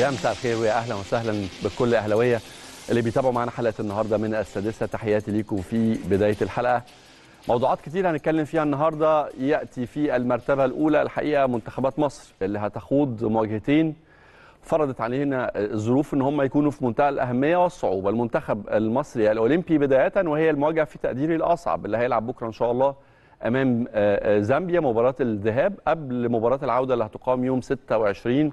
يا مساء الخير ويا أهلا وسهلا بكل أهلاوية اللي بيتابعوا معانا حلقة النهارده من السادسة. تحياتي ليكم في بداية الحلقة. موضوعات كتير هنتكلم فيها النهارده. يأتي في المرتبة الأولى الحقيقة منتخبات مصر اللي هتخوض مواجهتين. فرضت علينا الظروف إن هم يكونوا في منتهى الأهمية والصعوبة. المنتخب المصري الأولمبي بداية وهي المواجهة في تقديري الأصعب اللي هيلعب بكرة إن شاء الله أمام زامبيا. مباراة الذهاب قبل مباراة العودة اللي هتقام يوم 26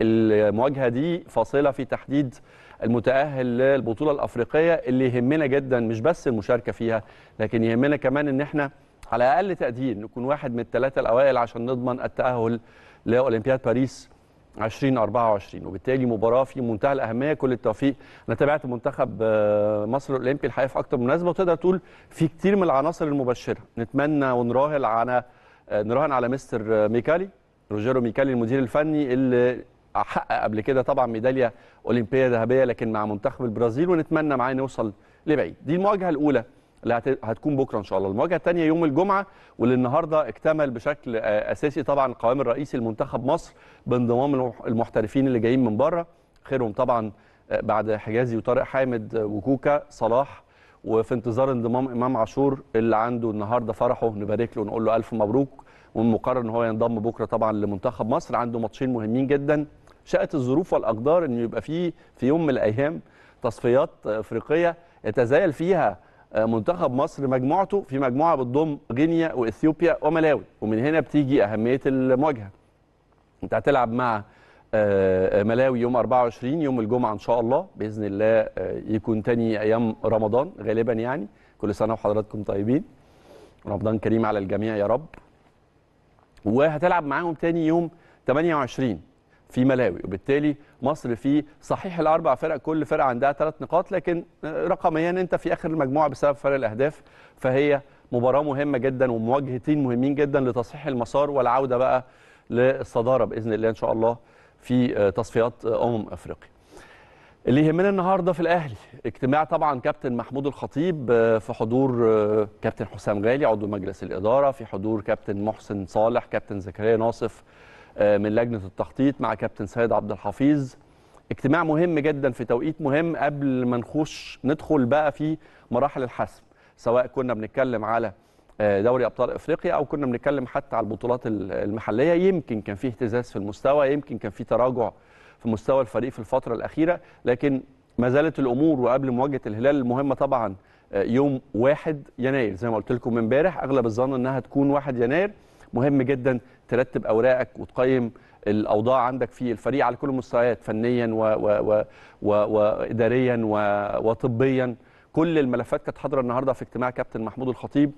المواجهة دي فاصلة في تحديد المتأهل للبطولة الأفريقية اللي يهمنا جدا مش بس المشاركة فيها لكن يهمنا كمان إن إحنا على أقل تقدير نكون واحد من الثلاثة الأوائل عشان نضمن التأهل لأولمبياد باريس 2024 وبالتالي مباراة في منتهى الأهمية كل التوفيق. أنا تابعت منتخب مصر الأولمبي الحقيقة في أكتر من مناسبة وتقدر تقول في كتير من العناصر المبشرة. نتمنى ونراهن على نراهن على مستر ميكالي روجيرو ميكالي المدير الفني اللي حقق قبل كده طبعا ميدالية أولمبية ذهبية لكن مع منتخب البرازيل ونتمنى معاه نوصل لبعيد. دي المواجهة الأولى اللي هتكون بكرة إن شاء الله. المواجهة الثانية يوم الجمعة واللي النهارده اكتمل بشكل أساسي طبعا القوام الرئيسي لمنتخب مصر بانضمام المحترفين اللي جايين من بره. خيرهم طبعا بعد حجازي وطارق حامد وكوكا صلاح وفي انتظار انضمام إمام عاشور اللي عنده النهارده فرحه. نبارك له ونقول له ألف مبروك والمقرر إن هو ينضم بكرة طبعا لمنتخب مصر. عنده ماتشين مهمين جدا. شاءت الظروف والأقدار إن يبقى في في يوم من الأيام تصفيات إفريقية يتزايل فيها منتخب مصر مجموعته في مجموعة بتضم غينيا وإثيوبيا وملاوي ومن هنا بتيجي أهمية المواجهة. أنت هتلعب مع ملاوي يوم 24 يوم الجمعة إن شاء الله بإذن الله يكون تاني أيام رمضان غالبا يعني. كل سنة وحضراتكم طيبين. رمضان كريم على الجميع يا رب. وهتلعب معاهم تاني يوم 28 في ملاوي وبالتالي مصر في صحيح الأربع فرق كل فرقة عندها ثلاث نقاط لكن رقميا أنت في آخر المجموعة بسبب فرق الأهداف فهي مباراة مهمة جدا ومواجهتين مهمين جدا لتصحيح المسار والعودة بقى للصدارة بإذن الله إن شاء الله في تصفيات أمم أفريقيا. اللي يهمنا النهارده في الأهلي اجتماع طبعا كابتن محمود الخطيب في حضور كابتن حسام غالي عضو مجلس الإدارة في حضور كابتن محسن صالح كابتن زكريا ناصف من لجنة التخطيط مع كابتن سيد عبد الحفيظ. اجتماع مهم جدا في توقيت مهم قبل ما نخش ندخل بقى في مراحل الحسم سواء كنا بنتكلم على دوري أبطال إفريقيا أو كنا بنتكلم حتى على البطولات المحلية. يمكن كان في اهتزاز في المستوى يمكن كان في تراجع في مستوى الفريق في الفترة الأخيرة لكن ما زالت الأمور وقبل مواجهة الهلال المهمه طبعا يوم 1 يناير. زي ما قلت لكم امبارح أغلب الظن إنها تكون 1 يناير. مهم جدا ترتب أوراقك وتقيم الأوضاع عندك في الفريق على كل المستويات فنيا و و و واداريا وطبيا. كل الملفات كانت حاضرة النهارده في اجتماع كابتن محمود الخطيب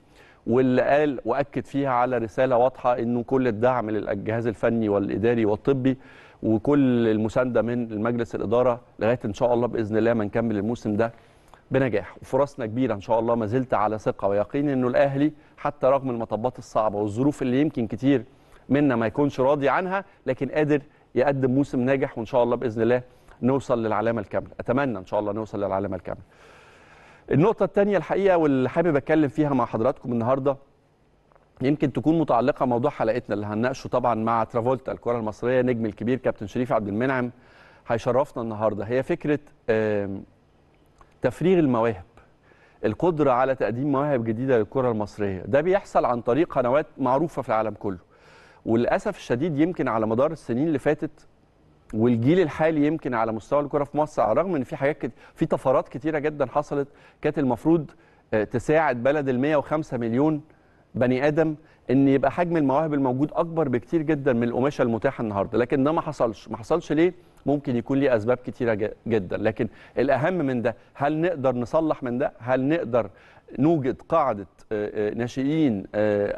واللي قال وأكد فيها على رسالة واضحة إنه كل الدعم للجهاز الفني والإداري والطبي وكل المساندة من المجلس الإدارة لغاية إن شاء الله بإذن الله ما نكمل الموسم ده بنجاح. وفرصنا كبيرة إن شاء الله ما زلت على ثقة ويقين إنه الأهلي حتى رغم المطبات الصعبة والظروف اللي يمكن كتير منا ما يكونش راضي عنها لكن قادر يقدم موسم ناجح وإن شاء الله بإذن الله نوصل للعلامة الكاملة. أتمنى إن شاء الله نوصل للعلامة الكاملة. النقطة الثانية الحقيقة واللي حابب أتكلم فيها مع حضراتكم النهارده يمكن تكون متعلقة موضوع حلقتنا اللي هنناقشه طبعا مع ترافولتا الكرة المصرية نجم الكبير كابتن شريف عبد المنعم هيشرفنا النهارده. هي فكرة تفريغ المواهب القدرة على تقديم مواهب جديدة للكرة المصرية. ده بيحصل عن طريق قنوات معروفة في العالم كله. وللأسف الشديد يمكن على مدار السنين اللي فاتت والجيل الحالي يمكن على مستوى الكرة في مصر على الرغم إن في حاجات كت... في طفرات كتيرة جدا حصلت كانت المفروض تساعد بلد ال 105 مليون بني آدم إن يبقى حجم المواهب الموجود أكبر بكتير جدا من القماشة المتاحة النهارده. لكن ده ما حصلش. ما حصلش ليه؟ ممكن يكون ليه أسباب كتيرة جدا. لكن الأهم من ده هل نقدر نصلح من ده؟ هل نقدر نوجد قاعدة ناشئين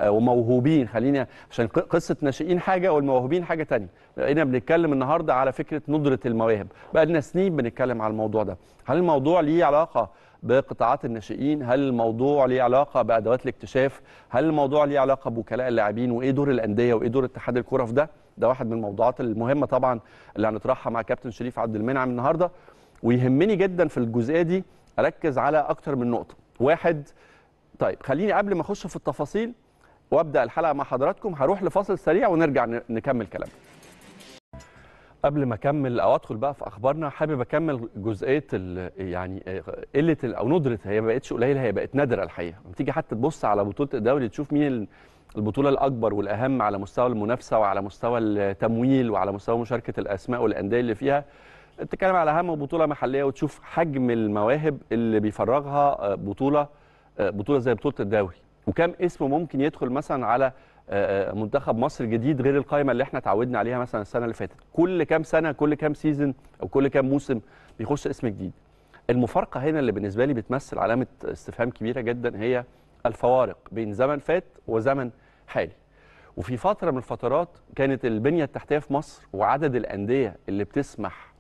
وموهوبين خلينا عشان قصة ناشئين حاجة والموهوبين حاجة ثانية بقينا بنتكلم النهارده على فكرة ندرة المواهب. بقى لنا سنين بنتكلم على الموضوع ده. هل الموضوع ليه علاقة بقطاعات الناشئين؟ هل الموضوع ليه علاقة بأدوات الاكتشاف؟ هل الموضوع ليه علاقة بوكلاء اللاعبين وإيه دور الأندية وإيه دور اتحاد الكرة في ده؟ ده واحد من الموضوعات المهمة طبعا اللي هنطرحها مع كابتن شريف عبد المنعم النهارده. ويهمني جدا في الجزئية دي أركز على أكتر من نقطة. واحد طيب خليني قبل ما أخش في التفاصيل وأبدأ الحلقة مع حضراتكم هروح لفاصل سريع ونرجع نكمل كلامنا. قبل ما أكمل أو أدخل بقى في أخبارنا حابب أكمل جزئية يعني قلة ال- أو ندرة هي ما بقتش قليلة هي بقت نادرة الحقيقة. تيجي حتى تبص على بطولة الدوري تشوف مين ال- البطولة الأكبر والأهم على مستوى المنافسة وعلى مستوى التمويل وعلى مستوى مشاركة الأسماء والأندية اللي فيها. بتتكلم على أهم بطولة محلية وتشوف حجم المواهب اللي بيفرغها بطولة بطولة زي بطولة الدوري. وكم اسم ممكن يدخل مثلا على منتخب مصر جديد غير القائمة اللي إحنا اتعودنا عليها مثلا السنة اللي فاتت. كل كام سنة كل كام سيزون أو كل كام موسم بيخش اسم جديد. المفارقة هنا اللي بالنسبة لي بتمثل علامة استفهام كبيرة جدا هي الفوارق بين زمن فات وزمن حالي. وفي فترة من الفترات كانت البنية التحتية في مصر وعدد الأندية اللي بتسمح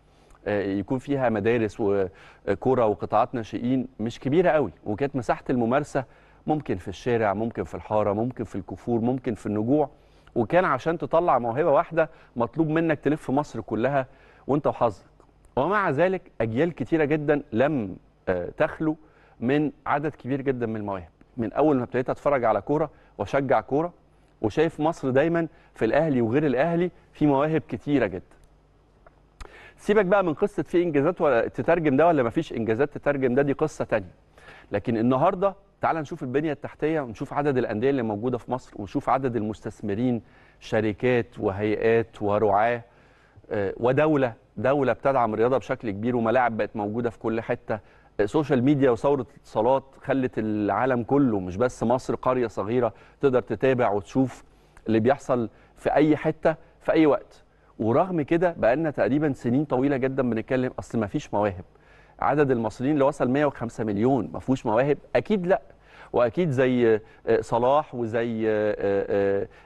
يكون فيها مدارس وكورة وقطاعات ناشئين مش كبيرة قوي وكانت مساحة الممارسة ممكن في الشارع ممكن في الحارة ممكن في الكفور ممكن في النجوع. وكان عشان تطلع موهبة واحدة مطلوب منك تلف مصر كلها وانت وحظك. ومع ذلك أجيال كتيرة جدا لم تخلو من عدد كبير جدا من المواهب. من أول ما ابتديت أتفرج على كورة وأشجع كورة وشايف مصر دايما في الأهلي وغير الأهلي في مواهب كتيرة جدا. سيبك بقى من قصة في إنجازات ولا تترجم ده ولا ما فيش إنجازات تترجم ده دي قصة تانية. لكن النهارده تعال نشوف البنية التحتية ونشوف عدد الأندية اللي موجودة في مصر ونشوف عدد المستثمرين شركات وهيئات ورعاة ودولة دولة بتدعم الرياضة بشكل كبير وملاعب بقت موجودة في كل حتة. سوشيال ميديا وثورة الاتصالات خلت العالم كله مش بس مصر قرية صغيرة تقدر تتابع وتشوف اللي بيحصل في أي حتة في أي وقت. ورغم كده بقالنا تقريبا سنين طويلة جدا بنتكلم أصل ما فيش مواهب. عدد المصريين اللي وصل 105 مليون ما فيهوش مواهب؟ أكيد لأ. وأكيد زي صلاح وزي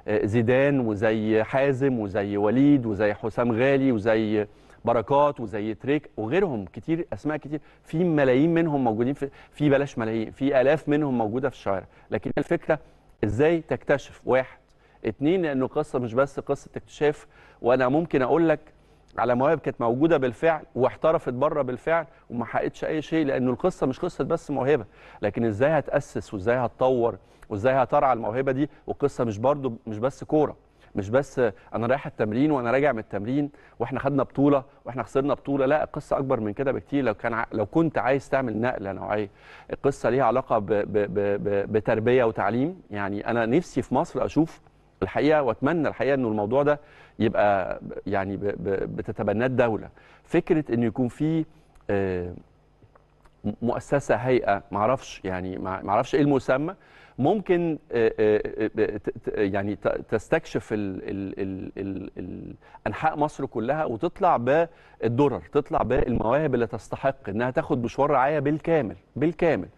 زيدان وزي حازم وزي وليد وزي حسام غالي وزي بركات وزي تريك وغيرهم كتير أسماء كتير في ملايين منهم موجودين في في بلاش ملايين في آلاف منهم موجودة في الشوارع. لكن الفكرة إزاي تكتشف واحد؟ اتنين لأنه قصة مش بس قصة اكتشاف وأنا ممكن أقول لك على مواهب كانت موجودة بالفعل واحترفت بره بالفعل وما حققتش أي شيء لأنه القصة مش قصة بس موهبة لكن إزاي هتأسس وإزاي هتطور وإزاي هترعى الموهبة دي والقصة مش برضو مش بس كورة مش بس أنا رايح التمرين وأنا راجع من التمرين وإحنا خدنا بطولة وإحنا خسرنا بطولة لا القصة أكبر من كده بكتير لو كان. لو كنت عايز تعمل نقلة نوعية القصة ليها علاقة. بتربية وتعليم يعني أنا نفسي في مصر أشوف الحقيقة وأتمنى الحقيقة إنه الموضوع ده يبقى يعني. بتتبناه الدولة فكرة إنه يكون في آه مؤسسة هيئة معرفش يعني معرفش إيه المسمى ممكن يعني تستكشف ال ال ال ال ال أنحاء مصر كلها وتطلع بالدرر تطلع بالمواهب اللي تستحق إنها تاخد مشوار رعاية بالكامل بالكامل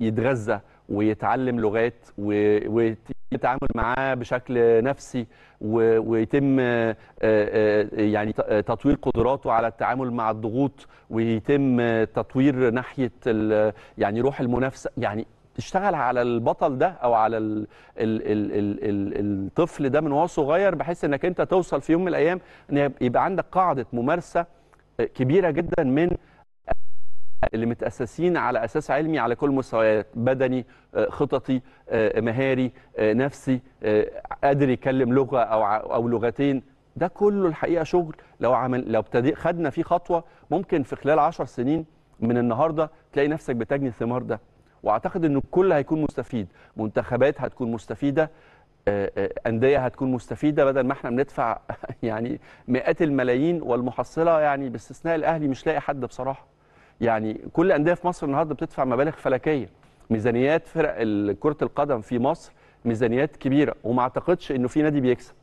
يتغذى ويتعلم لغات ويتعامل معاه بشكل نفسي ويتم يعني تطوير قدراته على التعامل مع الضغوط ويتم تطوير ناحية يعني روح المنافسة. يعني تشتغل على البطل ده أو على ال ال ال ال ال الطفل ده من وهو صغير بحيث إنك أنت توصل في يوم من الأيام إن يبقى عندك قاعدة ممارسة كبيرة جدا من اللي متأسسين على أساس علمي على كل المستويات بدني خططي مهاري نفسي قادر يتكلم لغة أو أو لغتين. ده كله الحقيقة شغل. لو عمل لو ابتدي خدنا فيه خطوة ممكن في خلال 10 سنين من النهارده تلاقي نفسك بتجني الثمار ده. وأعتقد انه الكل هيكون مستفيد. منتخبات هتكون مستفيدة أندية هتكون مستفيدة بدل ما إحنا بندفع يعني مئات الملايين والمحصلة يعني باستثناء الأهلي مش لاقي حد بصراحة. يعني كل الانديه في مصر النهارده بتدفع مبالغ فلكية. ميزانيات فرق كرة القدم في مصر ميزانيات كبيرة وما أعتقدش إنه في نادي بيكسب.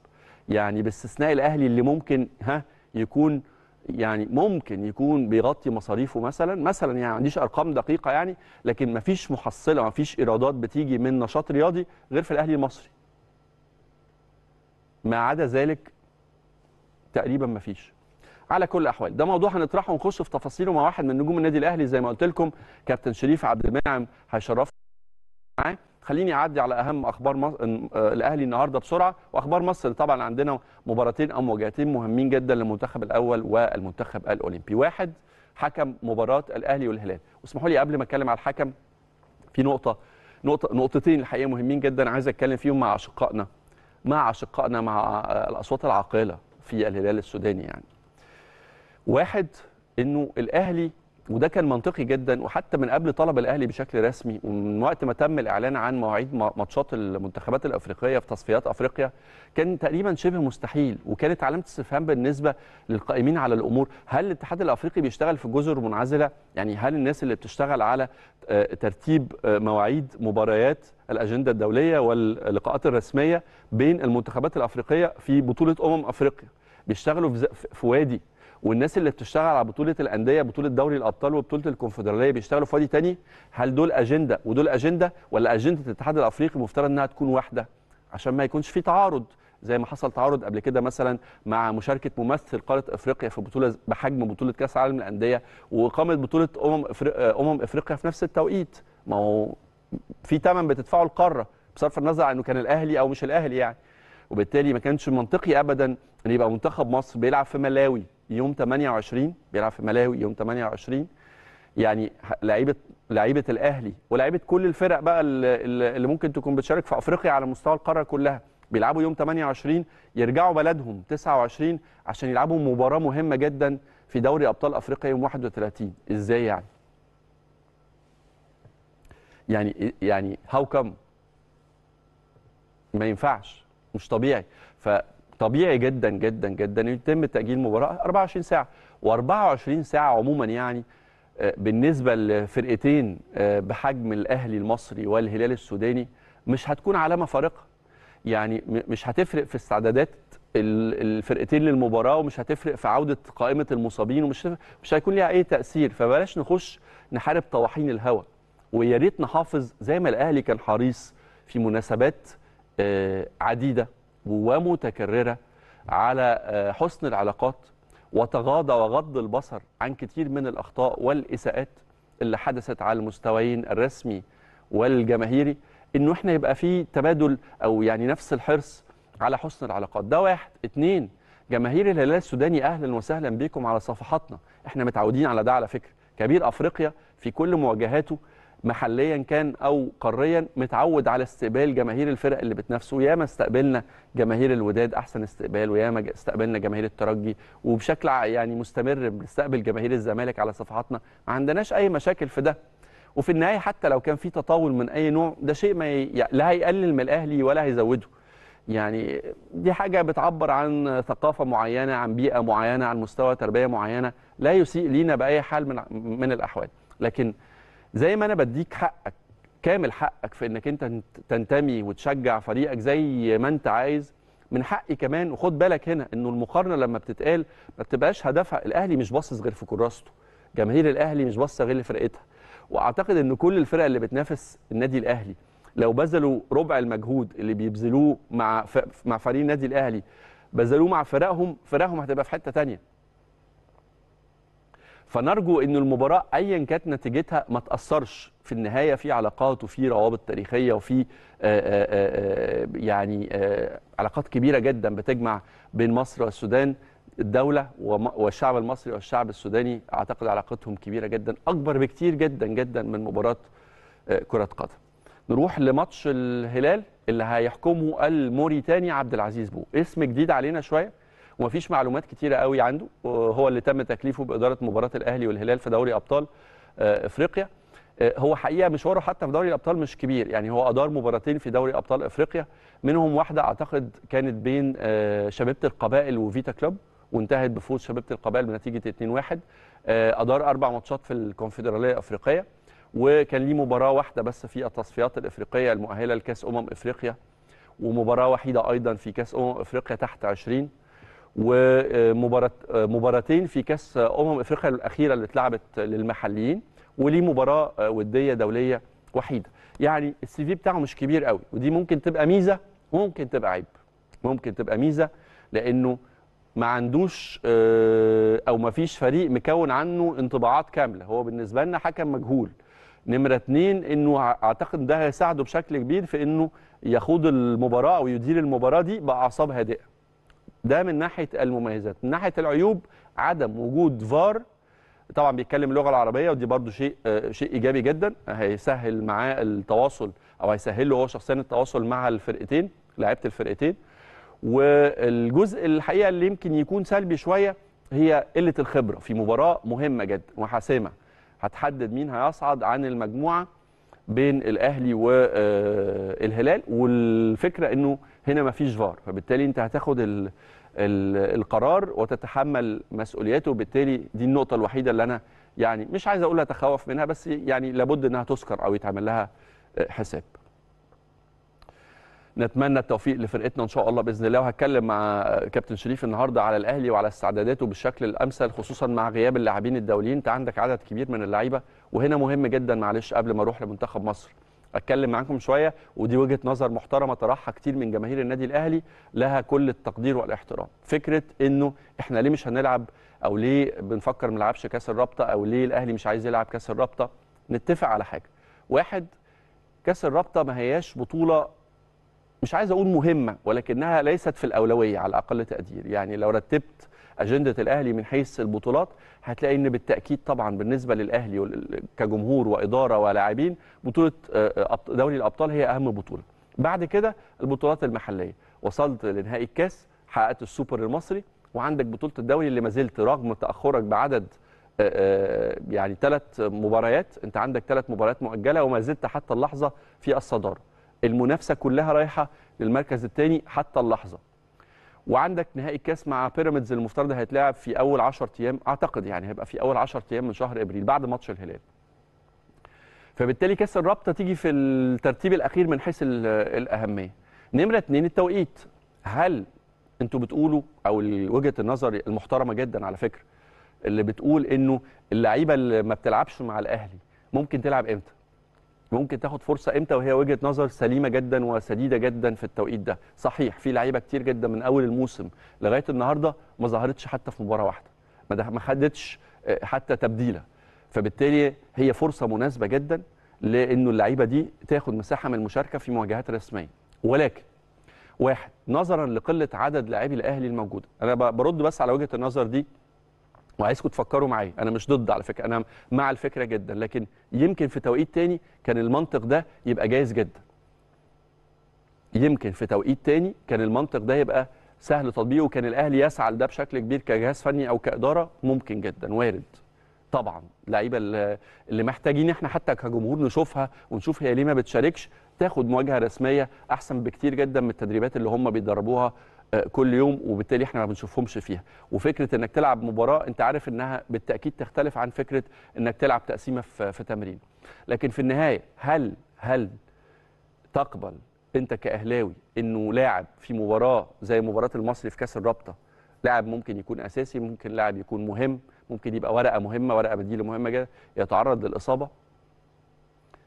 يعني باستثناء الأهلي اللي ممكن ها يكون يعني ممكن يكون بيغطي مصاريفه مثلا مثلا يعني ما عنديش أرقام دقيقة يعني لكن ما فيش محصلة ما فيش إيرادات بتيجي من نشاط رياضي غير في الأهلي المصري. ما عدا ذلك تقريبا ما فيش. على كل الأحوال. ده موضوع هنطرحه ونخش في تفاصيله مع واحد من نجوم النادي الأهلي. زي ما قلت لكم كابتن شريف عبد المنعم هيشرفنا معاه. خليني أعدي على أهم أخبار مصر الأهلي النهارده بسرعة. وأخبار مصر طبعا عندنا مباراتين أو مواجهتين مهمين جدا للمنتخب الأول والمنتخب الأولمبي. واحد حكم مباراة الأهلي والهلال. واسمحوا لي قبل ما أتكلم على الحكم في نقطة نقطة نقطتين الحقيقة مهمين جدا عايز أتكلم فيهم مع أشقائنا مع أشقائنا مع الأصوات العاقلة في الهلال السوداني يعني. واحد إنه الأهلي وده كان منطقي جدا وحتى من قبل طلب الأهلي بشكل رسمي ومن وقت ما تم الإعلان عن مواعيد ماتشات المنتخبات الأفريقية في تصفيات أفريقيا كان تقريبا شبه مستحيل وكانت علامة استفهام بالنسبة للقائمين على الأمور. هل الاتحاد الأفريقي بيشتغل في جزر منعزلة؟ يعني هل الناس اللي بتشتغل على ترتيب مواعيد مباريات الأجندة الدولية واللقاءات الرسمية بين المنتخبات الأفريقية في بطولة أمم أفريقيا؟ بيشتغلوا في وادي والناس اللي بتشتغل على بطولة الأندية بطولة دوري الأبطال وبطولة الكونفدرالية بيشتغلوا في وادي تاني هل دول أجندة؟ ودول أجندة ولا أجندة الاتحاد الأفريقي مفترض إنها تكون واحدة؟ عشان ما يكونش في تعارض زي ما حصل تعارض قبل كده مثلا مع مشاركة ممثل قارة إفريقيا في بطولة بحجم بطولة كأس العالم للأندية وإقامة بطولة أمم افريقيا أمم إفريقيا في نفس التوقيت. ما هو في ثمن بتدفعه القارة بصرف النظر عن إنه كان الأهلي أو مش الأهلي يعني. وبالتالي ما كانش منطقي ابدا إن يبقى منتخب مصر بيلعب في ملاوي يوم 28 بيلعب في ملاوي يوم 28 يعني لعيبة لعيبة الأهلي ولاعيبه كل الفرق بقى اللي ممكن تكون بتشارك في أفريقيا على مستوى القارة كلها. بيلعبوا يوم 28 يرجعوا بلدهم 29 عشان يلعبوا مباراة مهمة جدا في دوري أبطال أفريقيا يوم 31 إزاي يعني؟ يعني يعني هاو كم ما ينفعش. مش طبيعي. فطبيعي جدا جدا جدا يتم تاجيل مباراة 24 ساعة. و24 ساعة عموما يعني بالنسبة لفرقتين بحجم الأهلي المصري والهلال السوداني مش هتكون علامة فارقة. يعني مش هتفرق في استعدادات الفرقتين للمباراة ومش هتفرق في عودة قائمة المصابين ومش مش هيكون ليها أي تأثير. فبلاش نخش نحارب طواحين الهوى ويا ريت نحافظ زي ما الأهلي كان حريص في مناسبات عديدة ومتكررة على حسن العلاقات وتغاضى وغض البصر عن كتير من الأخطاء والإساءات اللي حدثت على المستويين الرسمي والجماهيري إنه إحنا يبقى في تبادل أو يعني نفس الحرص على حسن العلاقات. ده واحد. اتنين جماهير الهلال السوداني أهلا وسهلا بكم على صفحاتنا. إحنا متعودين على ده على فكرة. كبير أفريقيا في كل مواجهاته محليا كان أو قاريا متعود على استقبال جماهير الفرق اللي بتنافسه. ياما استقبلنا جماهير الوداد أحسن استقبال وياما استقبلنا جماهير الترجي. وبشكل يعني مستمر بنستقبل جماهير الزمالك على صفحاتنا. ما عندناش أي مشاكل في ده. وفي النهاية حتى لو كان في تطاول من أي نوع ده شيء ما ي... لا هيقلل من الأهلي ولا هيزوده. يعني دي حاجة بتعبر عن ثقافة معينة عن بيئة معينة عن مستوى تربية معينة. لا يسيء لينا بأي حال من من الأحوال. لكن زي ما أنا بديك حقك كامل حقك في إنك أنت تنتمي وتشجع فريقك زي ما أنت عايز. من حقي كمان وخد بالك هنا إنه المقارنة لما بتتقال ما بتبقاش هدفها الأهلي مش باصص غير في كراسته جماهير الأهلي مش باصة غير لفرقتها. وأعتقد إن كل الفرق اللي بتنافس النادي الأهلي لو بذلوا ربع المجهود اللي بيبذلوه مع ف... مع فريق النادي الأهلي بذلوه مع فرقهم فرقهم هتبقى في حتة ثانية فنرجو إن المباراة ايا كانت نتيجتها ما تأثرش في النهاية في علاقات وفي روابط تاريخية وفي آآ آآ يعني آآ علاقات كبيرة جدا بتجمع بين مصر والسودان. الدولة والشعب المصري والشعب السوداني أعتقد علاقتهم كبيرة جدا أكبر بكتير جدا جدا من مباراة كرة قدم. نروح لماتش الهلال اللي هيحكمه الموريتاني عبد العزيز بو. اسم جديد علينا شوية. ومفيش معلومات كتيرة قوي عنده هو اللي تم تكليفه بإدارة مباراة الأهلي والهلال في دوري أبطال إفريقيا. هو حقيقة مشواره حتى في دوري الأبطال مش كبير يعني هو أدار مباراتين في دوري أبطال إفريقيا منهم واحدة أعتقد كانت بين شبيبة القبائل وفيتا كلوب وانتهت بفوز شبيبه القبائل بنتيجة 2-1 أدار أربع ماتشات في الكونفدرالية الإفريقية وكان ليه مباراة واحدة بس في التصفيات الإفريقية المؤهلة لكأس أمم إفريقيا ومباراة وحيدة أيضا في كأس أمم إفريقيا تحت 20 ومباراه مباراتين في كأس أمم أفريقيا الأخيرة اللي اتلعبت للمحليين وليه مباراة ودية دولية وحيدة. يعني السي في بتاعه مش كبير قوي ودي ممكن تبقى ميزة وممكن تبقى عيب. ممكن تبقى ميزة لأنه ما عندوش أو ما فيش فريق مكون عنه انطباعات كاملة. هو بالنسبة لنا حكم مجهول. نمرة اتنين إنه أعتقد ده هيساعده بشكل كبير في إنه يخوض المباراة أو يدير المباراة دي بأعصاب هادئة. ده من ناحية المميزات. من ناحية العيوب عدم وجود فار طبعا بيتكلم اللغة العربية ودي برضو شيء شيء إيجابي جدا. هيسهل معاه التواصل أو هيسهل له هو شخصيا التواصل مع الفرقتين لعيبة الفرقتين. والجزء الحقيقة اللي يمكن يكون سلبي شوية هي قلة الخبرة. في مباراة مهمة جدا وحاسمة. هتحدد مين هيصعد عن المجموعة بين الأهلي والهلال والفكرة إنه هنا ما فيش فار فبالتالي انت هتاخد ال ال القرار وتتحمل مسؤولياته وبالتالي دي النقطة الوحيدة اللي أنا يعني مش عايز أقول أتخوف منها بس يعني لابد إنها تذكر أو يتعمل لها حساب. نتمنى التوفيق لفرقتنا إن شاء الله بإذن الله وهتكلم مع كابتن شريف النهارده على الأهلي وعلى استعداداته بالشكل الأمثل خصوصا مع غياب اللاعبين الدوليين. أنت عندك عدد كبير من اللعيبة وهنا مهم جدا معلش قبل ما أروح لمنتخب مصر. اتكلم معاكم شوية ودي وجهة نظر محترمة طرحها كتير من جماهير النادي الأهلي لها كل التقدير والاحترام. فكرة إنه إحنا ليه مش هنلعب أو ليه بنفكر ما نلعبش كاس الرابطة أو ليه الأهلي مش عايز يلعب كاس الرابطة؟ نتفق على حاجة. واحد كاس الرابطة ما هياش بطولة مش عايز أقول مهمة ولكنها ليست في الأولوية على أقل تقدير. يعني لو رتبت أجندة الأهلي من حيث البطولات هتلاقي إن بالتأكيد طبعا بالنسبة للأهلي كجمهور وإدارة ولاعبين بطولة دوري الأبطال هي أهم بطولة. بعد كده البطولات المحلية. وصلت لنهائي الكاس حققت السوبر المصري وعندك بطولة الدوري اللي ما زلت رغم تأخرك بعدد يعني ثلاث مباريات أنت عندك ثلاث مباريات مؤجلة وما زلت حتى اللحظة في الصدارة. المنافسة كلها رايحة للمركز الثاني حتى اللحظة. وعندك نهائي الكاس مع بيراميدز المفترض هيتلعب في أول 10 أيام. أعتقد يعني هيبقى في أول 10 أيام من شهر إبريل بعد ماتش الهلال. فبالتالي كاس الرابطة تيجي في الترتيب الأخير من حيث الأهمية. نمرة اثنين التوقيت. هل أنتوا بتقولوا أو وجهة النظر المحترمة جدا على فكرة اللي بتقول إنه اللعيبة اللي ما بتلعبش مع الأهلي ممكن تلعب إمتى؟ ممكن تاخد فرصة إمتى؟ وهي وجهة نظر سليمة جدا وسديدة جدا في التوقيت ده. صحيح في لعيبة كتير جدا من أول الموسم لغاية النهارده ما ظهرتش حتى في مباراة واحدة. ما خدتش حتى تبديلة. فبالتالي هي فرصة مناسبة جدا لإنه اللعيبة دي تاخد مساحة من المشاركة في مواجهات رسمية. ولكن واحد نظرا لقلة عدد لاعبي الأهلي الموجودة. أنا برد بس على وجهة النظر دي. وعايزكم تفكروا معايا. أنا مش ضد على فكرة أنا مع الفكرة جدا لكن يمكن في توقيت تاني كان المنطق ده يبقى جايز جدا. يمكن في توقيت تاني كان المنطق ده يبقى سهل تطبيقه وكان الأهلي يسعى لده بشكل كبير كجهاز فني أو كإدارة ممكن جدا وارد. طبعا اللعيبة اللي محتاجين إحنا حتى كجمهور نشوفها ونشوف هي ليه ما بتشاركش تاخد مواجهة رسمية أحسن بكتير جدا من التدريبات اللي هم بيدربوها كل يوم وبالتالي إحنا ما بنشوفهمش فيها. وفكرة إنك تلعب مباراة أنت عارف إنها بالتأكيد تختلف عن فكرة إنك تلعب تقسيمة في, في تمرين. لكن في النهاية هل هل تقبل أنت كأهلاوي إنه لاعب في مباراة زي مباراة المصري في كأس الرابطة؟ لاعب ممكن يكون أساسي ممكن لاعب يكون مهم ممكن يبقى ورقة مهمة ورقة بديله مهمة جدا يتعرض للإصابة؟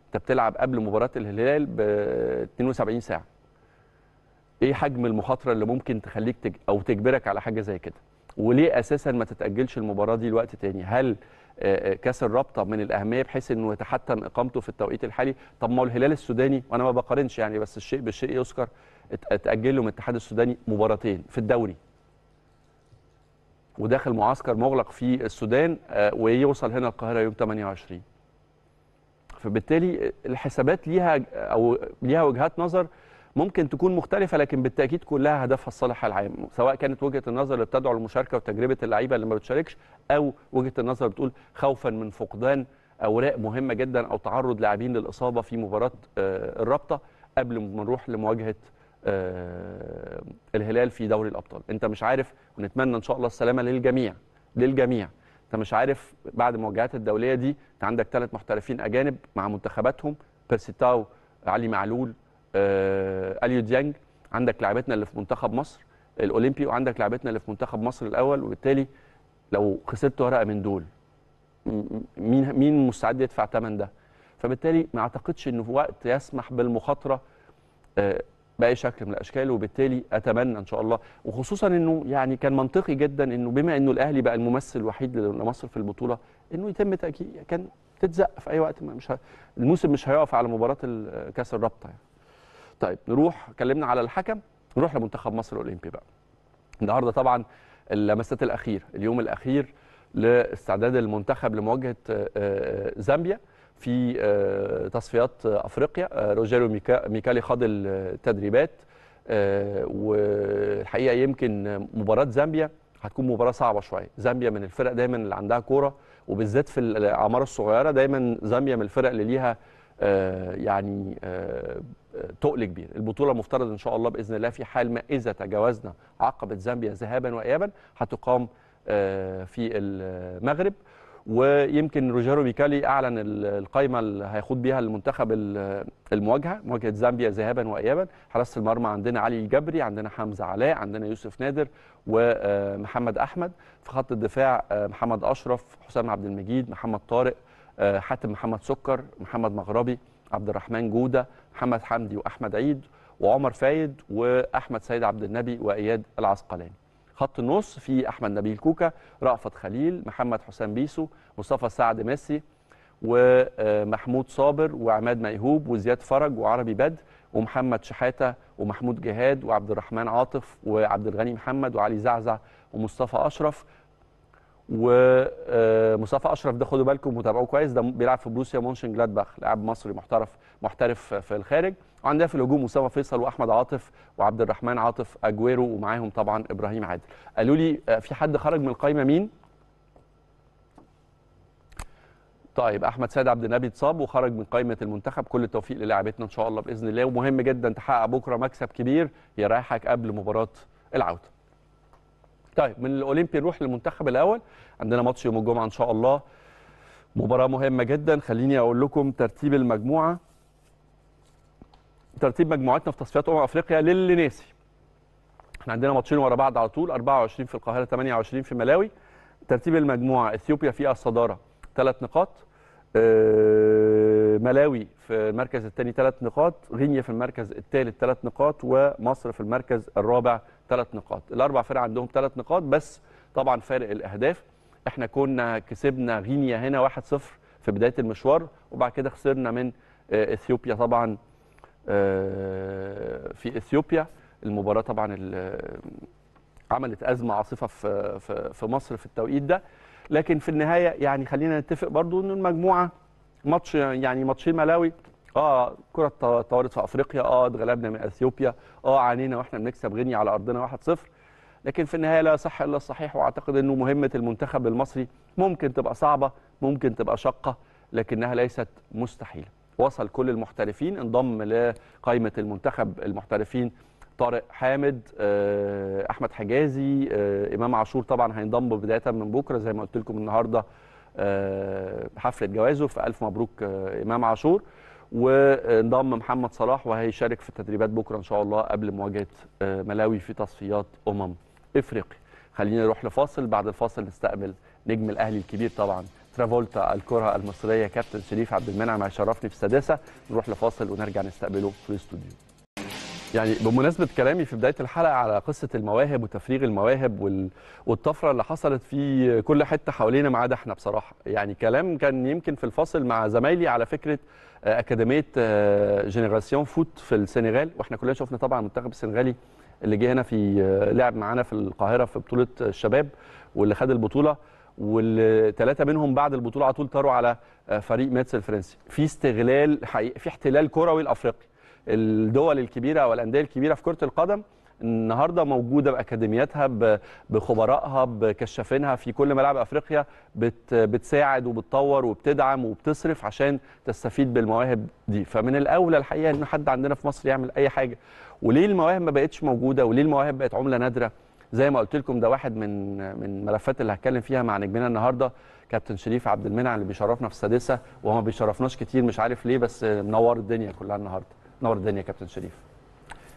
أنت بتلعب قبل مباراة الهلال ب 72 ساعة. إيه حجم المخاطرة اللي ممكن تخليك تج... أو تجبرك على حاجة زي كده؟ وليه أساسا ما تتأجلش المباراة دي لوقت تاني؟ هل كأس الرابطة من الأهمية بحيث إنه يتحتم إقامته في التوقيت الحالي؟ طب ما الهلال السوداني وأنا ما بقارنش يعني بس الشيء بالشيء يذكر اتأجل له من الاتحاد السوداني مباراتين في الدوري. وداخل معسكر مغلق في السودان ويوصل هنا القاهرة يوم 28 فبالتالي الحسابات ليها أو ليها وجهات نظر ممكن تكون مختلفة لكن بالتأكيد كلها هدفها الصالح العام سواء كانت وجهة النظر اللي بتدعو للمشاركة وتجربة اللعيبة اللي ما بتشاركش أو وجهة النظر بتقول خوفا من فقدان أوراق مهمة جدا أو تعرض لاعبين للإصابة في مباراة الرابطة قبل ما نروح لمواجهة الهلال في دوري الأبطال. أنت مش عارف ونتمنى إن شاء الله السلامة للجميع للجميع. أنت مش عارف بعد المواجهات الدولية دي أنت عندك ثلاث محترفين أجانب مع منتخباتهم بيرسيتاو علي معلول آه أليو ديانج عندك لاعبتنا اللي في منتخب مصر الأولمبي وعندك لاعبتنا اللي في منتخب مصر الأول وبالتالي لو خسرت ورقة من دول مين مين مستعد يدفع ثمن ده فبالتالي ما أعتقدش انه في وقت يسمح بالمخاطرة آه بأي شكل من الأشكال وبالتالي أتمنى إن شاء الله وخصوصا إنه يعني كان منطقي جدا إنه بما إنه الأهلي بقى الممثل الوحيد لمصر في البطولة إنه يتم تاكيد كان تتزق في أي وقت مش ه... الموسم مش هيقف على مباراة كأس الرابطة يعني. طيب نروح اتكلمنا على الحكم نروح لمنتخب مصر الأولمبي بقى. النهارده طبعا اللمسات الأخير اليوم الأخير لاستعداد المنتخب لمواجهة زامبيا في تصفيات أفريقيا. روجيرو ميكالي خاض التدريبات آه، والحقيقة يمكن مباراة زامبيا هتكون مباراة صعبة شوية. زامبيا من الفرق دايما اللي عندها كورة وبالذات في الأعمار الصغيرة دايما زامبيا من الفرق اللي ليها آه، يعني آه، آه، تقل كبير. البطولة مفترض إن شاء الله بإذن الله في حال ما إذا تجاوزنا عقبة زامبيا ذهابا وايابا هتقام آه، في المغرب. ويمكن روجيرو بيكالي أعلن ال- القائمه اللي هيخوض بيها المنتخب ال- المواجهة مواجهة زامبيا ذهابا وايابا. حراسة المرمى عندنا علي الجبري عندنا حمزة علاء عندنا يوسف نادر ومحمد أحمد. في خط الدفاع آه، محمد أشرف حسام عبد المجيد محمد طارق آه، حاتم محمد سكر محمد مغربي عبد الرحمن جودة محمد حمدي وأحمد عيد وعمر فايد وأحمد سيد عبد النبي وإياد العسقلاني. خط النص في أحمد نبيل كوكا رأفت خليل محمد حسام بيسو مصطفى سعد ميسي ومحمود صابر وعماد ميهوب وزياد فرج وعربي بدر ومحمد شحاتة ومحمود جهاد وعبد الرحمن عاطف وعبد الغني محمد وعلي زعزع ومصطفى أشرف ومصطفى أشرف ده خدوا بالكم وتابعوه كويس ده بيلعب في بروسيا مونشن جلادباخ لاعب مصري محترف محترف في الخارج. وعندنا في الهجوم اسامه فيصل وأحمد عاطف وعبد الرحمن عاطف أجويرو ومعاهم طبعا إبراهيم عادل. قالوا لي آه، في حد خرج من القايمة مين؟ طيب أحمد سيد عبد النبي اتصاب وخرج من قائمه المنتخب. كل التوفيق للاعبتنا إن شاء الله بإذن الله. ومهم جدا تحقق بكرة مكسب كبير يريحك قبل مباراة العودة. طيب من الأولمبي نروح للمنتخب الأول. عندنا ماتش يوم الجمعة إن شاء الله. مباراة مهمة جدا. خليني أقول لكم ترتيب المجموعة. ترتيب مجموعتنا في تصفيات أمم أفريقيا للي ناسي إحنا عندنا ماتشين ورا بعض على طول. 24 في القاهرة 28 في ملاوي. ترتيب المجموعة إثيوبيا فيها الصدارة ثلاث نقاط. ملاوي في المركز الثاني ثلاث نقاط غينيا في المركز الثالث ثلاث نقاط ومصر في المركز الرابع ثلاث نقاط. الأربع فرق عندهم ثلاث نقاط بس طبعا فارق الأهداف. إحنا كنا كسبنا غينيا هنا 1-0 في بداية المشوار وبعد كده خسرنا من آه، إثيوبيا طبعا آه، في إثيوبيا. المباراة طبعا عملت أزمة عاصفة في في مصر في التوقيت ده. لكن في النهاية يعني خلينا نتفق برضو ان المجموعة ماتش يعني ماتشين ملاوي. آه كرة طارت في أفريقيا آه اتغلبنا من إثيوبيا آه عانينا وإحنا بنكسب غينيا على أرضنا 1-0 لكن في النهاية لا صح إلا الصحيح وأعتقد إنه مهمة المنتخب المصري ممكن تبقى صعبة ممكن تبقى شاقة لكنها ليست مستحيلة. وصل كل المحترفين انضم لقائمة المنتخب المحترفين طارق حامد آه، أحمد حجازي آه، إمام عاشور طبعا هينضم بداية من بكرة زي ما قلت لكم النهارده آه، حفلة جوازه فألف مبروك إمام عاشور. وانضم محمد صلاح وهيشارك في التدريبات بكرة إن شاء الله قبل مواجهة ملاوي في تصفيات أمم إفريقيا. خلينا نروح لفاصل بعد الفاصل نستقبل نجم الأهلي الكبير طبعا ترافولتا الكرة المصرية كابتن شريف عبد المنعم هيشرفني في السادسة. نروح لفاصل ونرجع نستقبله في الاستوديو. يعني بمناسبة كلامي في بداية الحلقة على قصة المواهب وتفريغ المواهب وال... والطفرة اللي حصلت في كل حتة حوالينا ما عدا إحنا بصراحة. يعني كلام كان يمكن في الفاصل مع زمايلي على فكرة آه، أكاديمية آه، جينيراسيون فوت في السنغال. وإحنا كلنا شفنا طبعا المنتخب السنغالي اللي جه هنا في آه، لعب معانا في القاهرة في بطولة الشباب واللي خد البطولة. والثلاثه منهم بعد البطولة على طول طاروا على آه، فريق ميتس الفرنسي. في استغلال حقيقي في احتلال كروي لأفريقيا الدول الكبيرة والانديه الكبيرة في كرة القدم النهارده موجودة بأكاديمياتها بخبرائها بكشافينها في كل ملاعب أفريقيا بت بتساعد وبتطور وبتدعم وبتصرف عشان تستفيد بالمواهب دي. فمن الأولى الحقيقة إن حد عندنا في مصر يعمل أي حاجة. وليه المواهب ما بقتش موجودة؟ وليه المواهب بقت عملة نادرة؟ زي ما قلت لكم ده واحد من من الملفات اللي هتكلم فيها مع نجمنا النهارده كابتن شريف عبد المنعم اللي بيشرفنا في السادسة. وهو ما بيشرفناش كتير مش عارف ليه بس منور الدنيا كلها النهارده. نور الدنيا يا كابتن شريف.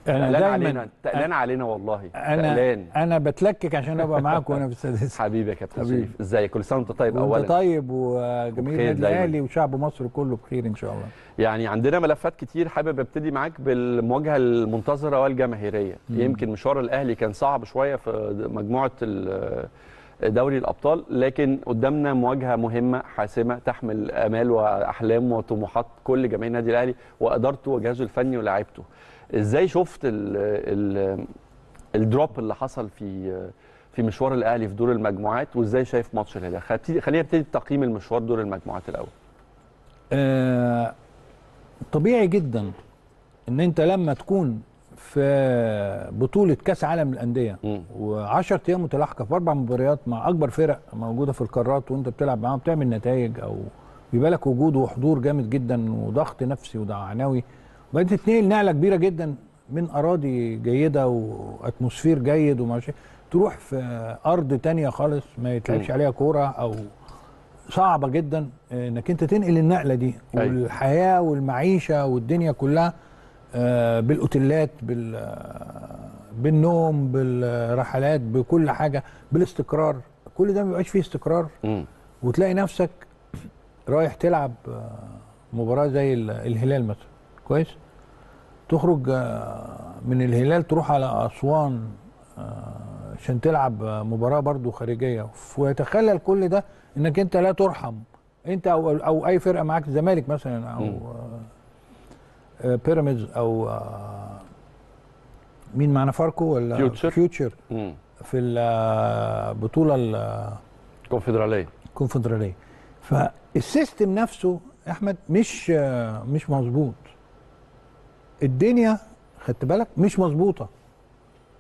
أنا تقلان دايما علينا تقلان علينا والله. أنا تقلان. أنا بتلكك عشان أبقى معاك وأنا في السادسه حبيبي يا كابتن. شريف. إزيك؟ كل سنة وأنت طيب وأنت اولا. طيب وبخير النادي دايماً. الاهلي وشعب مصر كله بخير إن شاء الله. يعني عندنا ملفات كتير حابب أبتدي معاك بالمواجهة المنتظرة والجماهيرية. يمكن مشوار الأهلي كان صعب شوية في مجموعة ال- دوري الأبطال لكن قدامنا مواجهة مهمة حاسمة تحمل آمال وأحلام وطموحات كل جماهير النادي الأهلي وإدارته وجهازه الفني ولاعيبته. إزاي شفت ال ال الدروب اللي حصل في في مشوار الأهلي في دور المجموعات وإزاي شايف ماتش الهلال خلينا خلينا نبتدي بتقييم المشوار دور المجموعات الأول. آه طبيعي جدا إن أنت لما تكون في بطولة كأس عالم الانديه مم. و10 أيام متلاحقة في أربع مباريات مع أكبر فرق موجودة في القارات وأنت بتلعب معاهم بتعمل نتائج أو بيبقى لك وجود وحضور جامد جدا وضغط نفسي ومعنوي وبعدين تتنقل نقلة كبيرة جدا من أراضي جيدة وأتموسفير جيد وما شيء تروح في أرض تانية خالص ما يتلعبش. عليها كورة أو صعبة جدا إنك أنت تنقل النقلة دي أيوة. والحياة والمعيشة والدنيا كلها آه، بالأوتيلات بال آه، بالنوم بالرحلات بكل حاجة بالاستقرار. كل ده ما بيبقاش فيه استقرار. مم. وتلاقي نفسك رايح تلعب آه، مباراة زي ال- الهلال مثلا. كويس؟ تخرج آه، من الهلال تروح على أسوان آه، عشان تلعب آه، مباراة برضو خارجية. ويتخلل كل ده إنك أنت لا ترحم. أنت أو أو أي فرقة معاك الزمالك مثلا أو مم. آه، آه، بيراميدز أو آه، مين معانا فاركو ولا فيوتشر. فيوتشر. في البطوله ال- كونفدراليه الكونفدراليه فالسيستم نفسه يا أحمد مش آه، مش مظبوط. الدنيا خدت بالك؟ مش مظبوطة.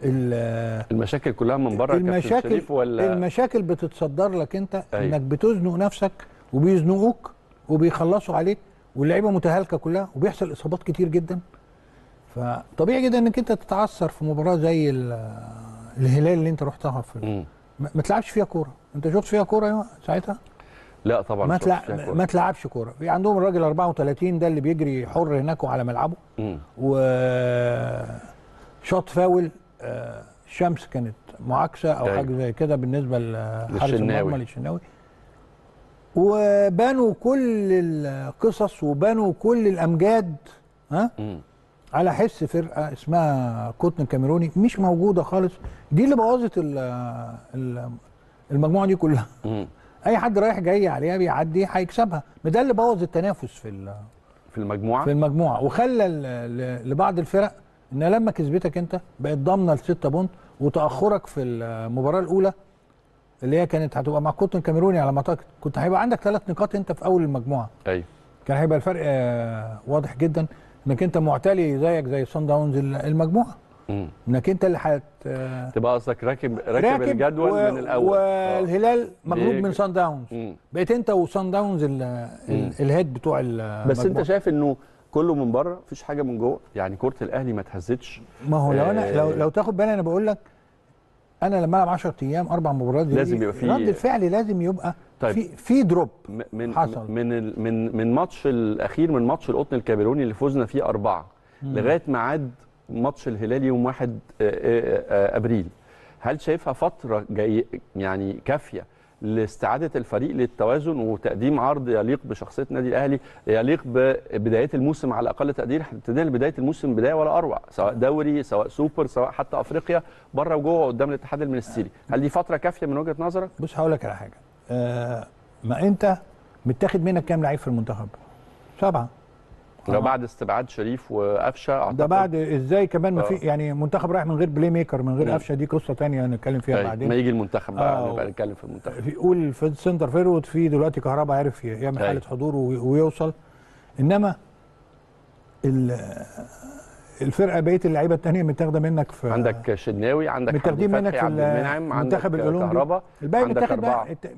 ال- المشاكل كلها من بره المشاكل ولا؟ المشاكل بتتصدر لك أنت أيوة. إنك بتزنق نفسك وبيزنقوك وبيخلصوا عليك. واللعيبة متهالكة كلها وبيحصل إصابات كتير جدا فطبيعي جدا إنك أنت تتعثر في مباراة زي ال- الهلال اللي أنت رحتها في. ما تلعبش فيها كورة أنت شفت فيها كورة ساعتها لا طبعا ما تلع... ما تلعبش كورة في عندهم الراجل 34 ده اللي بيجري حر هناك وعلى ملعبه مم. و شوت فاول آه، الشمس كانت معاكسة أو أيوة. حاجة زي كده بالنسبة لحارس. المرمى للشناوي وبانوا كل القصص وبانوا كل الأمجاد ها؟ مم. على حس فرقة اسمها كوتن كاميروني مش موجودة خالص. دي اللي بوظت ال- ال- المجموعة دي كلها. مم. أي حد رايح جاي عليها بيعدي هيكسبها. ده اللي بوظ التنافس في في المجموعة؟ في المجموعة. وخلى لبعض الفرق إن لما كسبتك أنت بقت ضامنة لستة بونت وتأخرك في المباراة الأولى اللي هي كانت هتبقى مع كوتن كاميروني على ما أعتقد. كنت هيبقى عندك ثلاث نقاط أنت في أول المجموعة. أيوه. كان هيبقى الفرق آه، واضح جدا إنك أنت معتلي زيك زي صن داونز ال- المجموعة. مم. إنك أنت اللي هت آه، تبقى قصدك راكب راكب الجدول و- من الأول. آه. والهلال مغلوب من صن داونز مم. بقيت أنت وصن داونز ال- ال- الهيد بتوع المجموعه بس أنت شايف إنه كله من بره؟ مفيش حاجة من جوه؟ يعني كره الأهلي ما اتهزتش. ما هو لو أنا. لو لو تاخد بالي أنا بقول لك أنا لما العب 10 أيام أربع مباريات لازم دي، يبقى في- رد الفعل لازم يبقى طيب. في في drop من حصل. من ال- من من ماتش الأخير من ماتش القطن الكاميروني اللي فزنا فيه أربعة لغاية ميعاد ماتش الهلال يوم 1 أبريل هل شايفها فترة جاي يعني كافية لاستعادة الفريق للتوازن وتقديم عرض يليق بشخصية النادي الأهلي يليق ببدايه الموسم على أقل تقدير إحنا ابتدينا بداية الموسم بداية ولا أروع سواء دوري سواء سوبر سواء حتى أفريقيا بره وجوه قدام الاتحاد المنستيري هل دي فترة كافية من وجهة نظرك؟ بص هقول لك على حاجة. آه ما أنت متاخد منك كام لعيب في المنتخب؟ سبعة. لو بعد استبعاد شريف وقفشة أعتقد ده بعد إزاي كمان ما في آه. يعني منتخب رايح من غير playmaker من. غير قفشة دي قصة تانية نتكلم فيها أيوة، بعدين ما يجي المنتخب بقى آه. نبقى نتكلم في المنتخب في قول في ال centre forward في دلوقتي كهربا عرف يعمل أيوة. حالة حضور وي- ويوصل إنما ال- الفرقة بقية اللعيبة الثانية متاخدة منك في عندك شناوي عندك متاخدين منك في المنعم عندك كهربا الباقي متاخد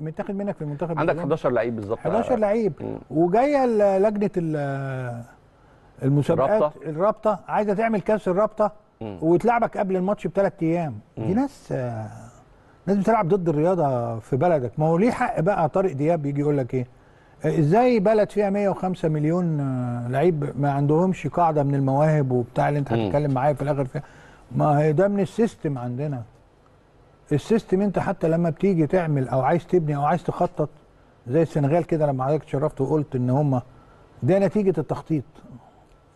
متاخد منك في المنتخب عندك الأولمبي. 11 لعيب بالظبط 11 لعيب. وجاية لجنة ال- المسابقات الرابطة. الرابطة عايزة تعمل كاس الرابطة. وتلعبك قبل الماتش بثلاث أيام دي. ناس ناس بتلعب ضد الرياضة في بلدك ما هو ليه حق بقى طارق دياب يجي يقول لك إيه إزاي بلد فيها 105 مليون آه، لعيب ما عندهمش قاعدة من المواهب وبتاع اللي أنت. هتتكلم معايا في الآخر فيها ما هي ده من ال system عندنا ال system أنت حتى لما بتيجي تعمل أو عايز تبني أو عايز تخطط زي السنغال كده لما حضرتك اتشرفت وقلت إن هم ده نتيجة التخطيط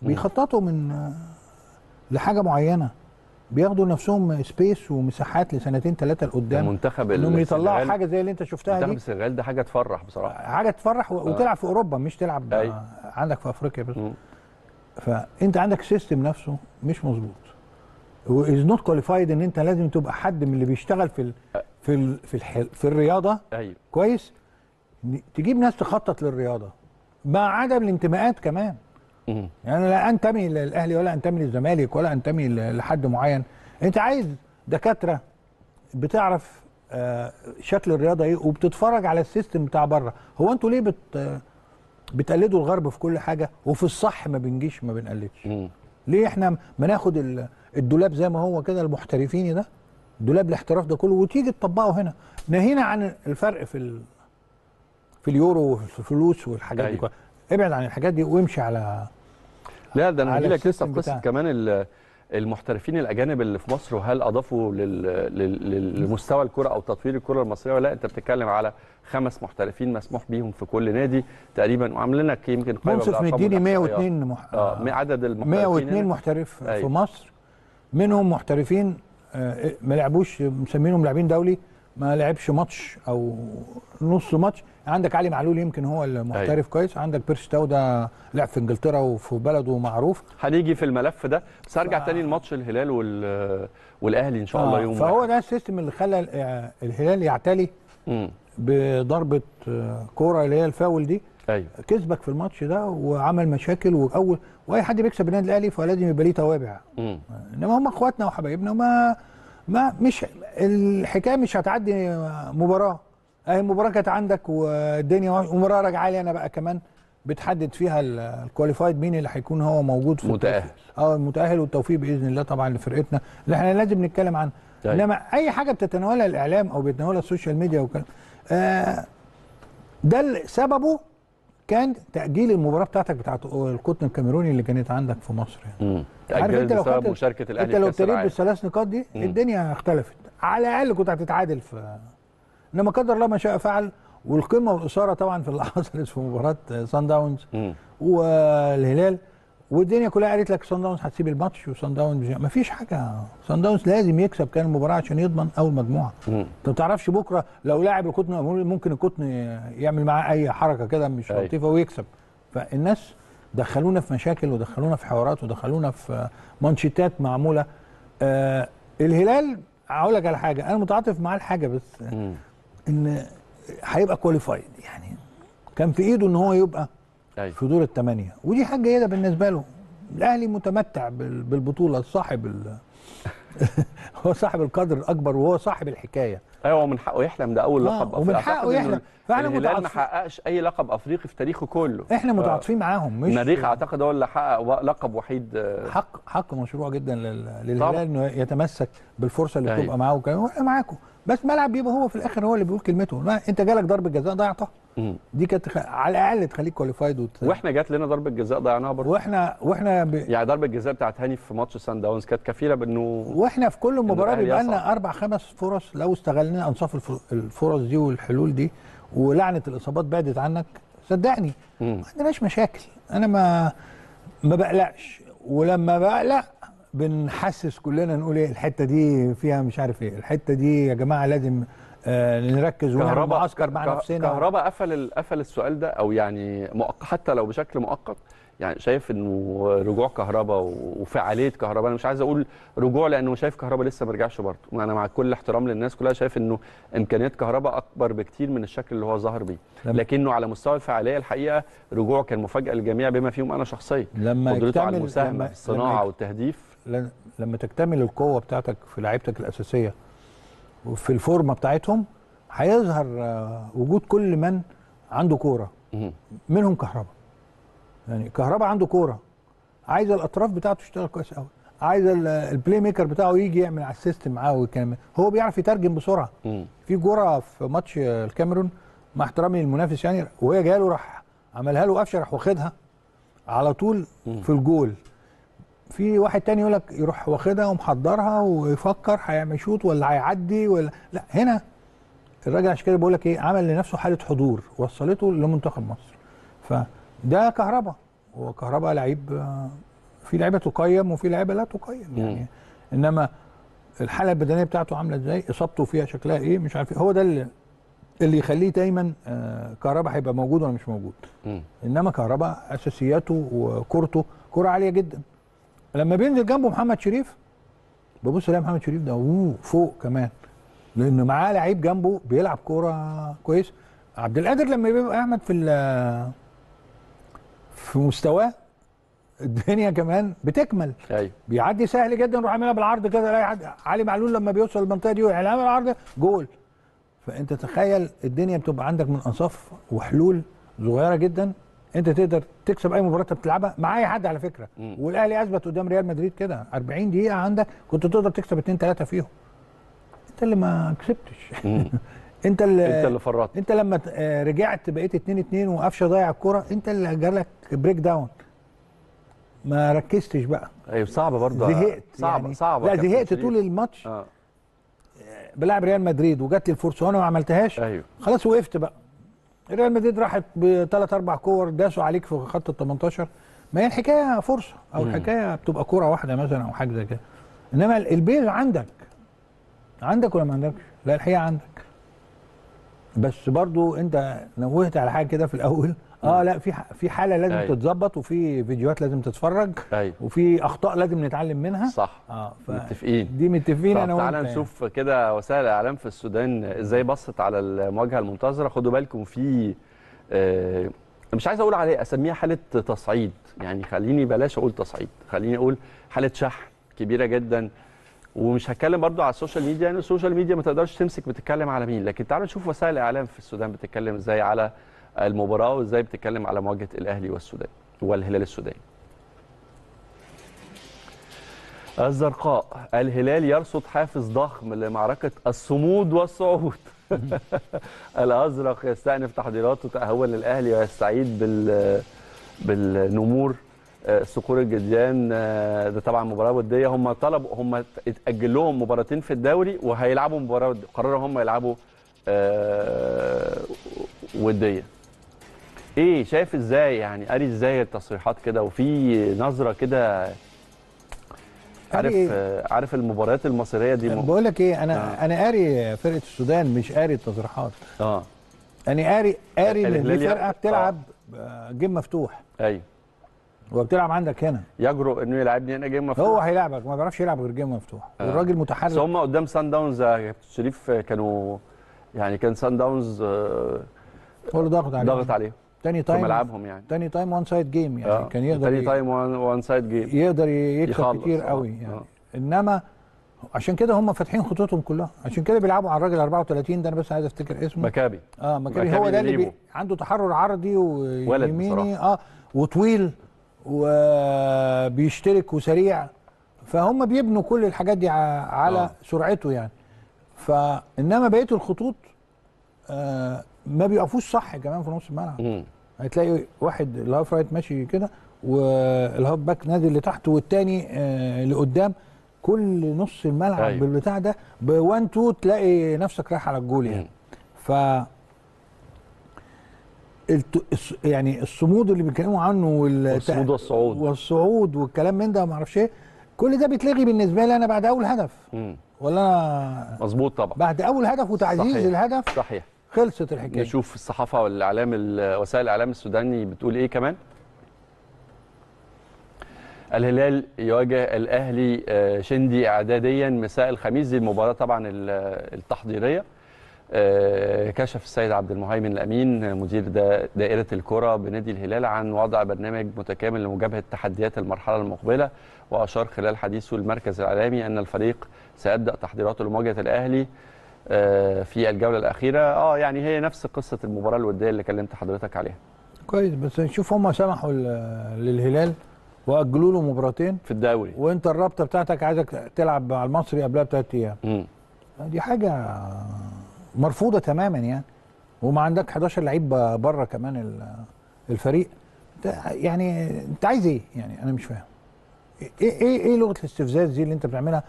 بيخططوا من آه، لحاجة معينة. بياخدوا لنفسهم space ومساحات لسنتين ثلاثة لقدام. المنتخب إنهم يطلعوا حاجة زي اللي انت شفتها منتخب دي. السنغال ده حاجة تفرح بصراحة. حاجة تفرح و- وتلعب في أوروبا مش تلعب أي. آه، عندك في أفريقيا بس. مم. فأنت عندك system نفسه مش مظبوط. و is not qualified إن أنت لازم تبقى حد من اللي بيشتغل في ال في ال في, الح في الرياضة. أيوه كويس؟ تجيب ناس تخطط للرياضة. مع عدم الانتماءات كمان. يعني لا أنتمي للأهلي ولا أنتمي للزمالك ولا أنتمي لحد معين. أنت عايز دكاترة بتعرف آه، شكل الرياضة إيه وبتتفرج على ال system بتاع بره. هو أنتوا ليه بت بتقلدوا الغرب في كل حاجة وفي الصح ما بنجيش ما بنقلدش. ليه إحنا ما ناخد ال- الدولاب زي ما هو كده المحترفيني ده دولاب الاحتراف ده كله وتيجي تطبقه هنا. ناهينا عن الفرق في ال... في اليورو وفي الفلوس والحاجات دي أيوة. كلها. ابعد عن الحاجات دي وامشي على لا ده أنا هجي لك لسه في قصة. كمان ال- المحترفين الأجانب اللي في مصر وهل أضافوا لمستوى الكرة أو تطوير الكرة المصرية ولا لا أنت بتتكلم على خمس محترفين مسموح بيهم في كل نادي تقريبا وعاملين لك يمكن قائمه منصف مديني والإحصائيات. 102 مح... آه م- عدد المحترفين 102 هنا. محترف في. مصر منهم محترفين آه، ما لعبوش مسمينهم لاعبين دولي ما لعبش ماتش أو نص ماتش عندك علي معلول يمكن هو المحترف أيوة. كويس عندك بيرس تاو ده لعب في انجلترا وفي بلده معروف هنيجي في الملف ده بس هرجع ف- تاني لماتش الهلال وال- والأهلي إن شاء الله آه، يوم فهو واحد. ده ال system اللي خلى آه، الهلال يعتلي مم. بضربة آه، كورة اللي هي الفاول دي أيوه كسبك في الماتش ده وعمل مشاكل وأول وأي حد بيكسب النادي الأهلي فلازم يبقى ليه توابع. إنما هم أخواتنا وحبايبنا ما ما مش الحكاية مش هتعدي مباراة اهي المباراه كانت عندك والدنيا ومباراة راجعة لي أنا بقى كمان بتحدد فيها ال- ال qualified مين اللي هيكون هو موجود في. التوفيق. آه المتأهل والتوفيق بإذن الله طبعا لفرقتنا اللي إحنا لازم نتكلم عنها طيب. انما أي حاجة بتتناولها الإعلام أو بيتناولها ال social media وكلام آه ده اللي سببه كان تأجيل المباراة بتاعتك بتاعت القطن الكاميروني اللي كانت عندك في مصر يعني. مم. عارف أنت لو خدت- مشاركة الأهلي أنت لو ابتديت العالم بالثلاث نقاط دي مم. الدنيا اختلفت على الأقل كنت هتتعادل في انما قدر الله ما شاء فعل والقمة والإثارة طبعا في اللي حصلت في مباراه سان داونز. والهلال والدنيا كلها قالت لك سان داونز هتسيب الماتش وسان داونز ما فيش حاجة سان داونز لازم يكسب كان المباراة عشان يضمن أول مجموعة. انت ما تعرفش بكرة لو لاعب القطن ممكن القطن يعمل معاه أي حركة كده مش أيوة. لطيفة ويكسب فالناس دخلونا في مشاكل ودخلونا في حوارات ودخلونا في مانشيتات معمولة آه الهلال هقول لك على حاجة أنا متعاطف معاه الحاجة بس مم. إن هيبقى كواليفايد يعني كان في إيده إن هو يبقى أيوه. في دور الثمانيه ودي حاجة جيدة بالنسبة له. الأهلي متمتع بال- بالبطولة. صاحب ال... هو صاحب القدر الأكبر وهو صاحب الحكاية. أيوه ومن حقه يحلم ده أول آه، لقب ومن أفريقي. حقه يحلم. فإحنا الهلال ما متعاطفين. حققش أي لقب أفريقي في تاريخه كله. إحنا ف- متعاطفين معاهم. مش المريخ أعتقد هو اللي حقق لقب وحيد. حق حق مشروع جدا. للهلال إنه يتمسك بالفرصة اللي أيوة. بتبقى معاه وكده. وإحنا معاكم. بس ملعب بيبقى هو في الآخر هو اللي بيقول كلمته. ما أنت جالك ضربة جزاء ضيعتها. دي كانت تخ- على الأقل تخليك qualified وت... وإحنا جات لنا ضربة جزاء ضيعناها برضه. وإحنا وإحنا ب... يعني ضربة الجزاء بتاعت هاني في ماتش سان داونز كانت كفيلة بأنه وإحنا في كل مباراة بيبقى. لنا أربع خمس فرص. لو استغلنا أنصاف الف- الفرص دي والحلول دي ولعنة الإصابات بعدت عنك صدقني. ما عندناش مشاكل. أنا ما ما بقلقش. ولما بقلق بنحسس كلنا نقول إيه الحتة دي فيها مش عارف إيه الحتة دي يا جماعة لازم آه نركز ونعمل كهرباء معسكر مع نفسنا. كهرباء قفل قفل السؤال ده أو يعني حتى لو بشكل مؤقت يعني شايف إنه رجوع كهرباء وفعالية كهرباء. أنا مش عايز أقول رجوع لأنه شايف كهرباء لسه ما رجعش برضه. وأنا مع كل احترام للناس كلها شايف إنه إمكانيات كهرباء أكبر بكتير من الشكل اللي هو ظهر بيه. لكنه على مستوى الفعالية الحقيقة رجوع كان مفاجأة للجميع بما فيهم أنا شخصيا. لما قدرته على المساهمة في الصناعة والتهديف لما تكتمل القوة بتاعتك في لعيبتك الأساسية وفي الفورمة بتاعتهم هيظهر آه، وجود كل من عنده كورة. منهم كهربا. يعني كهربا عنده كورة. عايز الأطراف بتاعته تشتغل كويس قوي عايز ال- ال playmaker بتاعه يجي يعمل على ال system معاه والكلام هو بيعرف يترجم بسرعة. في كورة في ماتش الكاميرون مع احترامي للمنافس يعني وهي جاية له راح عملها له قفشه راح واخدها على طول. في الجول. في واحد تاني يقول لك يروح واخدها ومحضرها ويفكر هيعمل شوط ولا هيعدي ولا لا هنا الراجل عشان كده بقول لك إيه عمل لنفسه حالة حضور وصلته لمنتخب مصر فده كهربا هو كهربا لعيب في لعيبة تقيم وفي لعيبة لا تقيم يعني. إنما الحالة البدنية بتاعته عاملة إزاي إصابته فيها شكلها إيه مش عارف. هو ده اللي اللي يخليه دايما آه، كهربا هيبقى موجود ولا مش موجود. إنما كهربا أساسياته وكورته كورة عالية جدا لما بينزل جنبه محمد شريف ببص الاقي محمد شريف ده أوه فوق كمان. لأنه معاه لعيب جنبه بيلعب كورة كويس. عبد القادر لما بيبقى أحمد في في مستواه الدنيا كمان بتكمل. أيوه. بيعدي سهل جدا يروح عاملها بالعرض كده حد علي معلول لما بيوصل المنطقة دي يعملها بالعرض جول. فأنت تخيل الدنيا بتبقى عندك من أنصاف وحلول صغيرة جدا. انت تقدر تكسب اي مباراه بتلعبها. مع اي حد على فكرة. مم. والاهلي اثبت قدام ريال مدريد كده 40 دقيقة عندك كنت تقدر تكسب 2 3 فيهم. انت اللي ما كسبتش. انت اللي انت اللي فرطت. انت لما آه، رجعت بقيت 2 2 وقفشه ضيع الكوره انت اللي جالك بريك داون ما ركزتش بقى. أيوه صعبة برضه. زهقت صعبة يعني. صعبة لا زهقت. طول الماتش. آه. بلعب ريال مدريد وجات لي الفرصة وأنا ما عملتهاش. أيوه. خلاص وقفت بقى. ريال مدريد راحت بثلاث أربع كور داسوا عليك في خط ال 18 ما هي الحكاية؟ فرصة. أو مم. الحكاية بتبقى كورة واحدة مثلا أو حاجة زي كده. إنما البيز عندك. عندك ولا ما عندكش؟ لا الحقيقة عندك. بس برضو أنت نوهت على حاجة كده في الأول. آه لا في ح- في حالة لازم أيوة. تتظبط وفي فيديوهات لازم تتفرج أيوه. وفي أخطاء لازم نتعلم منها. صح. آه ف... متفقين. دي متفقين أنا تعالى وانت نشوف كده وسائل الإعلام في السودان إزاي بصت على المواجهة المنتظرة. خدوا بالكم في آه، مش عايز أقول عليه أسميها حالة تصعيد. يعني خليني بلاش أقول تصعيد خليني أقول حالة شحن كبيرة جدا. ومش هتكلم برضو على السوشيال ميديا لأن السوشيال ميديا ما تقدرش تمسك بتتكلم على مين. لكن تعالوا نشوف وسائل الإعلام في السودان بتتكلم إزاي على المباراة وإزاي بتتكلم على مواجهة الأهلي والسودان والهلال السوداني. الزرقاء الهلال يرصد حافز ضخم لمعركة الصمود والصعود. الأزرق يستأنف تحضيراته تأهلا للأهلي ويستعيد بال بالنمور آه، صقور الجديان آه، ده طبعا مباراة ودية. هم طلبوا هم اتأجل لهم مباراتين في الدوري وهيلعبوا مباراة ودية. قرروا هم يلعبوا آه، ودية. إيه شايف إزاي؟ يعني قاري إزاي التصريحات كده؟ وفي نظرة كده عارف آه، عارف المباريات المصرية دي. بقول لك إيه أنا آه. آه. أنا قاري فرقة السودان مش قاري التصريحات. آه. أنا قاري قاري إن دي فرقة بتلعب آه، game مفتوح. أيوه. وبتلعب عندك هنا. يجرؤ إنه يلعبني هنا game مفتوح. هو هيلعبك ما بيعرفش يلعب غير game مفتوح. آه. والراجل بس متحرك هم قدام سان داونز يا كابتن شريف آه، كانوا يعني كان سان داونز آه، هو اللي ضاغط عليه ضغط عليهم. تاني في time ملعبهم يعني تاني time one side game يعني آه. كان يقدر تاني تايم وان, سايد جيم يقدر يكسب كتير آه. قوي يعني آه. إنما عشان كده هم فاتحين خطوطهم كلها عشان كده بيلعبوا على الراجل 34 ده أنا بس عايز أفتكر اسمه مكابي آه مكابي مكابي هو ده اللي بي... عنده تحرر عرضي ويميني. آه وطويل وبيشترك وسريع فهم بيبنوا كل الحاجات دي على آه. سرعته يعني فإنما بقية الخطوط آه ما بيقفوش صح كمان في نص الملعب. هتلاقي واحد ال half right ماشي كده وال half back نازل لتحت والتاني آه لقدام كل نص الملعب أيوة. بالبتاع ده ب one two تلاقي نفسك رايح على الجول يعني. ف يعني الصمود اللي بيتكلموا عنه وال... والصمود والصعود. والصعود والكلام من ده ما أعرفش إيه كل ده بيتلغي بالنسبة لي أنا بعد أول هدف مم. ولا أنا مظبوط طبعا بعد أول هدف وتعزيز صحيح. الهدف صحيح خلصت الحكاية. نشوف الصحافة والإعلام ال- وسائل الإعلام السوداني بتقول إيه كمان؟ الهلال يواجه الأهلي آه، شندي اعداديا مساء الخميس دي المباراة طبعا ال- التحضيرية. آه، كشف السيد عبد المهيمن الأمين مدير دا- دائرة الكرة بنادي الهلال عن وضع برنامج متكامل لمجابهه تحديات المرحلة المقبلة. وأشار خلال حديثه المركز الإعلامي أن الفريق سيبدأ تحضيراته لمواجهة الأهلي. في الجولة الأخيرة. آه يعني هي نفس قصة المباراة الودية اللي كلمت حضرتك عليها. كويس بس شوف هم سمحوا للهلال وأجلوا له مباراتين. في الدوري. وأنت الرابطة بتاعتك عايزك تلعب مع المصري قبلها بثلاث أيام. دي حاجة مرفوضة تماما يعني. وما عندك 11 لعيب بره كمان ال- الفريق. يعني انت عايز إيه؟ يعني أنا مش فاهم. إيه إيه إيه لغة الاستفزاز دي اللي أنت بتعملها؟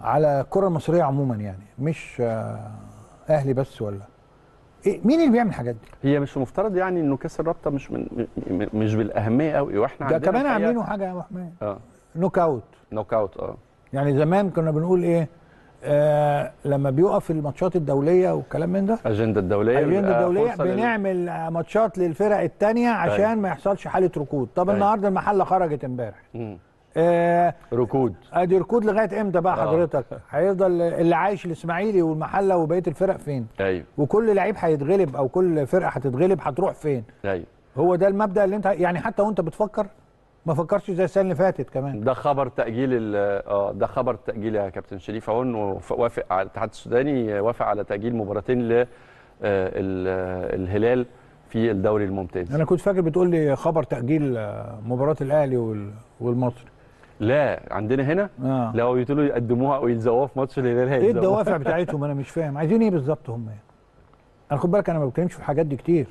على الكره المصريه عموما يعني مش آه، أهلي بس ولا؟ إيه مين اللي بيعمل الحاجات دي؟ هي مش المفترض يعني إنه كأس الرابطة مش من مش بالأهمية قوي وإحنا ده عندنا كمان الحقيقة- عاملينه حاجة يا أبو حماد آه. knock out knock out آه. يعني زمان كنا بنقول إيه؟ آه لما بيقف الماتشات الدولية والكلام من ده. أجندة الدولية الاجنده بيبقى الدولية لل- بنعمل آه، ماتشات للفرق الثانية عشان أيوة. ما يحصلش حالة ركود. طب أيوة. النهارده المحلة خرجت امبارح. آه ركود. ادي ركود لغاية إمتى بقى آه. حضرتك؟ هيفضل اللي عايش الإسماعيلي والمحلة وبقية الفرق فين؟ أيوه. وكل لعيب هيتغلب أو كل فرقة هتتغلب هتروح فين؟ أيوه. هو ده المبدأ اللي انت يعني حتى وانت بتفكر؟ ما فكرش زي السنة اللي فاتت كمان. ده خبر تأجيل آه ده خبر تأجيل يا كابتن شريف. أهو إنه وافق على الاتحاد السوداني وافق على تأجيل مباراتين ل آه، ال- الهلال في الدوري الممتاز. أنا كنت فاكر بتقول لي خبر تأجيل مباراة الأهلي وال- والمصري. لا عندنا هنا؟ آه. لو يقولوا يقدموها أو يلزقوها في ماتش الهلال إيه هيلزقوها. الدوافع بتاعتهم؟ أنا مش فاهم. عايزين إيه بالظبط هم؟ يعني أنا خد بالك أنا ما بتكلمش في الحاجات دي كتير.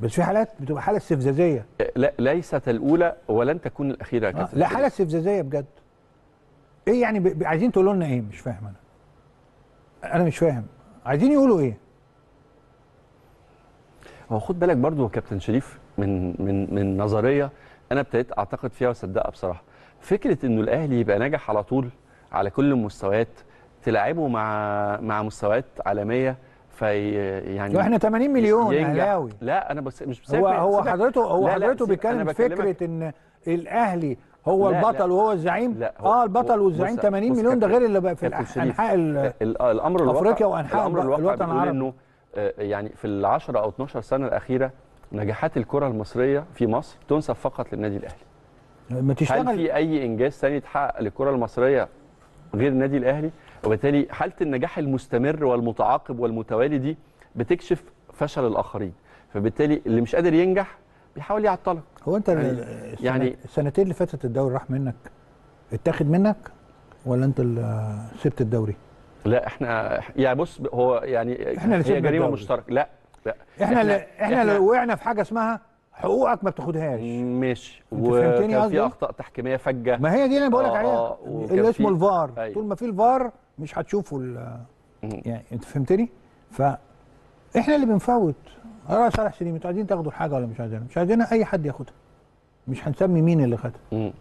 بس في حالات بتبقى حالة استفزازية. لا ليست الاولى ولن تكون الأخيرة آه. لا. حالة استفزازية بجد. إيه يعني ب... عايزين تقولوا لنا إيه؟ مش فاهم أنا. أنا مش فاهم. عايزين يقولوا إيه؟ هو خد بالك برضو كابتن شريف من من من نظرية أنا ابتديت أعتقد فيها وأصدقها بصراحة. فكرة إنه الأهلي يبقى ناجح على طول على كل المستويات تلعبه مع مع مستويات عالمية في يعني إحنا 80 مليون. اهلاوي لا أنا بس مش هو هو. حضرته هو لا، حضرته بيتكلم فكرة إن الأهلي هو لا، البطل لا. وهو الزعيم لا، هو- آه البطل والزعيم بص- 80 بص مليون ده غير اللي بقى في. انحاء ال- ال- الأمر الواقع أفريقيا وأنحاء الأمر الوطن العربي. إنه آه، يعني في ال 10 أو 12 سنة الأخيرة نجاحات الكرة المصرية في مصر تنسب فقط للنادي الأهلي ما هل تشتغل في أي إنجاز ثاني اتحقق للكرة المصرية غير النادي الأهلي؟ وبالتالي حالة النجاح المستمر والمتعاقب والمتوالي دي بتكشف فشل الآخرين. فبالتالي اللي مش قادر ينجح بيحاول يعطلك. هو أنت يعني- يعني يعني- السنتين اللي فاتت الدوري راح منك. اتاخد منك ولا أنت اللي سبت الدوري؟ لا إحنا يعني بص هو يعني إحنا اللي هي جريمة. مشتركة. لا لا. إحنا اللي إحنا اللي وقعنا في حاجة اسمها حقوقك ما بتاخدهاش. ماشي. وكان قصدي؟ في أخطاء تحكيمية فجة. ما هي دي اللي أنا بقول لك آه، عليها. آه، اللي اسمه الفار. أيوة. طول ما في الفار مش هتشوفوا. يعني أنت فهمتني؟ فاحنا اللي بنفوت. آه صالح سليم أنتوا عايزين تاخدوا الحاجة ولا مش عايزينها؟ مش عايزينها أي حد ياخدها. مش هنسمي مين اللي خدها.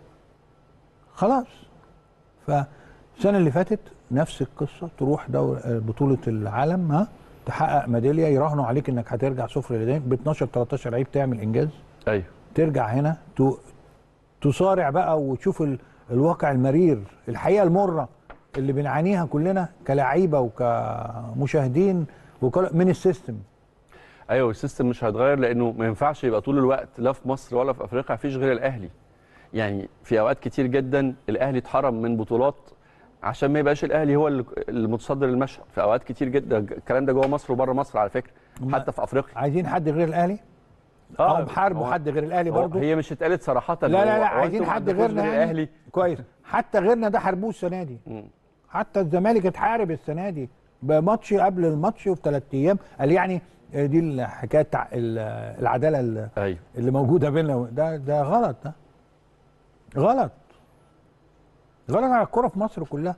خلاص. فالسنة اللي فاتت نفس القصة تروح دور بطولة العالم ها؟ تحقق ميدالية يراهنوا عليك إنك هترجع صفر لدين ب 12 13 لعيب تعمل إنجاز. أيوه. ترجع هنا تصارع بقى وتشوف ال- الواقع المرير الحقيقة المرة اللي بنعانيها كلنا كلاعيبة وكمشاهدين من السيستم. أيوه السيستم مش هيتغير لأنه ما ينفعش يبقى طول الوقت لا في مصر ولا في أفريقيا مفيش غير الأهلي. يعني في أوقات كتير جدا الأهلي اتحرم من بطولات عشان ما يبقاش الأهلي هو اللي- المتصدر المشهد. في أوقات كتير جدا الكلام ده جوه مصر وبره مصر على فكرة حتى في أفريقيا. عايزين حد غير الأهلي؟ آه بحاربوا هو- حد غير الأهلي برضه هي مش اتقالت صراحة. لا لا لا عايزين حد غيرنا غير يعني. الأهلي. كويس. حتى غيرنا ده حاربوه السنة دي. حتى الزمالك اتحارب السنة دي بماتش قبل الماتش وبثلاث أيام. قال يعني آه، دي الحكاية العدالة ال- أيوه. اللي موجودة بيننا. ده ده غلط ده غلط. غلط على الكرة في مصر كلها.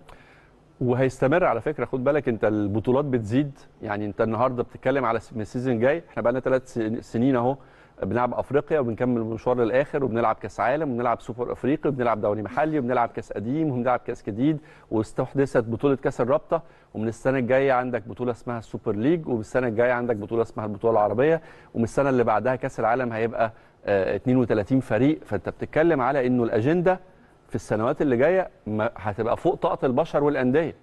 وهيستمر على فكرة. خد بالك انت البطولات بتزيد. يعني انت النهارده بتتكلم على من ال season جاي إحنا بقى لنا ثلاث سنين اهو بنلعب أفريقيا وبنكمل المشوار للآخر وبنلعب كأس عالم وبنلعب سوبر أفريقي وبنلعب دوري محلي وبنلعب كأس قديم وبنلعب كأس جديد واستحدثت بطولة كأس الرابطة. ومن السنة الجاية عندك بطولة اسمها ال Super League. ومن السنة الجاية عندك بطولة اسمها البطولة العربية. ومن السنة اللي بعدها كأس العالم هيبقى آه، 32 فريق. فانت بتتكلم على إنه الأجندة في السنوات اللي جاية هتبقى فوق طاقة البشر والأندية.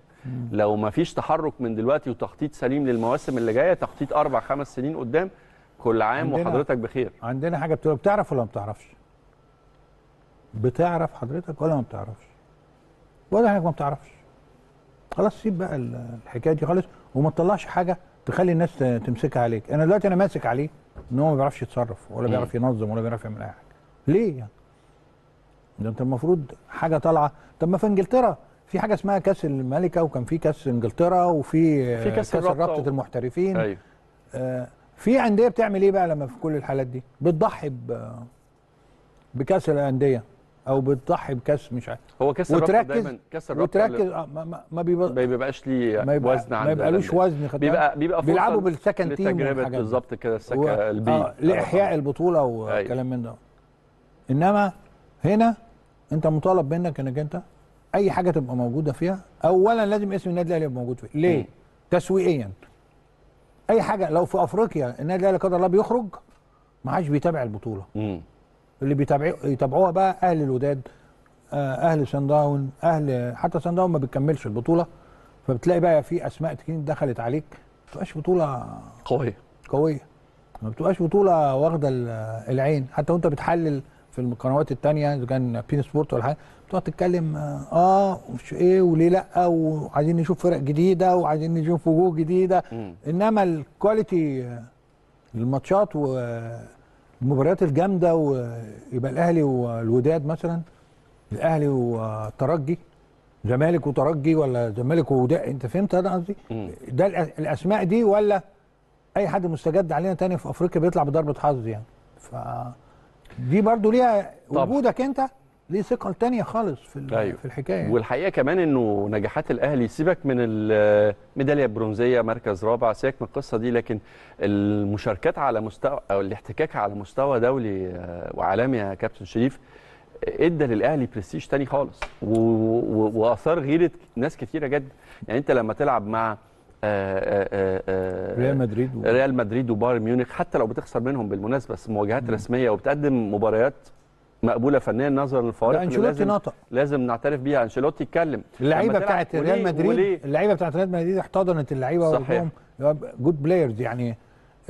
لو ما فيش تحرك من دلوقتي وتخطيط سليم للمواسم اللي جاية تخطيط أربع خمس سنين قدام كل عام وحضرتك بخير. عندنا حاجة بتقول بتعرف ولا ما بتعرفش؟ بتعرف حضرتك ولا ما بتعرفش؟ واضح انك ما بتعرفش. خلاص سيب بقى ال- الحكاية دي خالص وما تطلعش حاجة تخلي الناس تمسكها عليك. أنا دلوقتي أنا ماسك عليه إن هو ما بيعرفش يتصرف ولا. بيعرف ينظم ولا بيعرف يعمل أي حاجة. ليه يعني؟ ده انت المفروض حاجة طالعة. طب ما في انجلترا في حاجة اسمها كاس الملكة وكان في كاس انجلترا وفي في كأس الرابطة رابطه و- المحترفين. أيوه. آه، في أندية بتعمل إيه بقى لما في كل الحالات دي؟ بتضحي بكاس الأندية أو بتضحي بكاس مش عارف. هو كاس الرابطة دايما كاس الرابطة وتركز اللي آه، ما, ما, ما بيبقى بيبقاش ليه ما يبقى وزن ما يبقالوش. وزن خد؟ بيبقى بيبقى بيلعبوا بالسكند تيم دي. بالظبط كده و- السكه البي آه لإحياء البطولة وكلام من ده. إنما هنا انت مطالب منك انك انت اي حاجة تبقى موجودة فيها اولا لازم اسم النادي الأهلي يبقى موجود فيها ليه. تسويقيا. أي حاجة لو في أفريقيا النادي الأهلي قدر الله بيخرج ما حدش بيتابع البطولة. مم. اللي بيتابعوا يتابعوها بقى أهل الوداد آه، أهل سان داون أهل حتى سان داون ما بتكملش البطولة. فبتلاقي بقى في أسماء كتير دخلت عليك. ما بتبقاش بطولة قوية. قوية. ما بتبقاش بطولة واخدة ال- العين. حتى وأنت بتحلل في القنوات التانية إذا كان بين سبورت ولا حاجة بتقعد تتكلم آه ومش إيه وليه لأ وعايزين نشوف فرق جديدة وعايزين نشوف وجوه جديدة مم. إنما ال quality الماتشات والمباريات الجامدة ويبقى الأهلي والوداد مثلا الأهلي والترجي زمالك وترجي ولا زمالك ووداد أنت فهمت أنا قصدي؟ ده الأسماء دي ولا أي حد مستجد علينا تاني في أفريقيا بيطلع بضربة حظ يعني ف دي برضو ليها. وجودك انت ليه ثقل تانية خالص في أيوة. في الحكاية والحقيقة كمان إنه نجاحات الأهلي سيبك من الميداليه البرونزيه مركز رابع سيبك من القصة دي لكن المشاركات على مستوى أو الاحتكاك على مستوى دولي آه، وعالمي يا كابتن شريف ادى للأهلي برستيج تاني خالص وآثار غيره ناس كتيرة جدا يعني أنت لما تلعب مع ريال مدريد و... ريال مدريد وبايرن ميونخ حتى لو بتخسر منهم بالمناسبة بس مواجهات رسمية وبتقدم مباريات مقبولة فنيا نظرا للفوارق اللي أنشيلوتي نطق. لازم نعترف بيها. أنشيلوتي اتكلم اللعيبة بتاعت ريال مدريد؟ اللعيبة بتاعت ريال مدريد احتضنت اللعيبة صحيح. good players يعني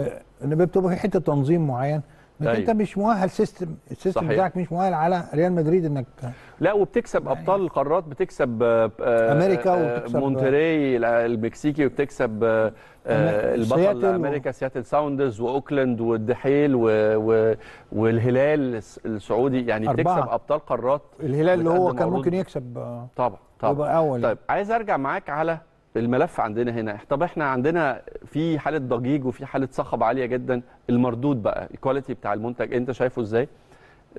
آه، إن بتبقى في حتة تنظيم معين. أيوة. انت مش مؤهل system ال system صحيح. بتاعك مش مؤهل على ريال مدريد انك لا وبتكسب يعني- أبطال القارات بتكسب آه، آه، أمريكا آه، وبتكسب- مونتري المكسيكي وبتكسب البطل أمريكا سياتل ساوندرز وأوكلاند والدحيل و... و... والهلال الس- السعودي يعني أربعة. بتكسب أبطال قارات الهلال اللي هو كان. ممكن يكسب طبعا طبعا يبقى أول طيب عايز أرجع معاك على الملف عندنا هنا. طب إحنا عندنا في حالة ضجيج وفي حالة صخب عالية جدا. المردود بقى ال quality بتاع المنتج انت شايفه إزاي؟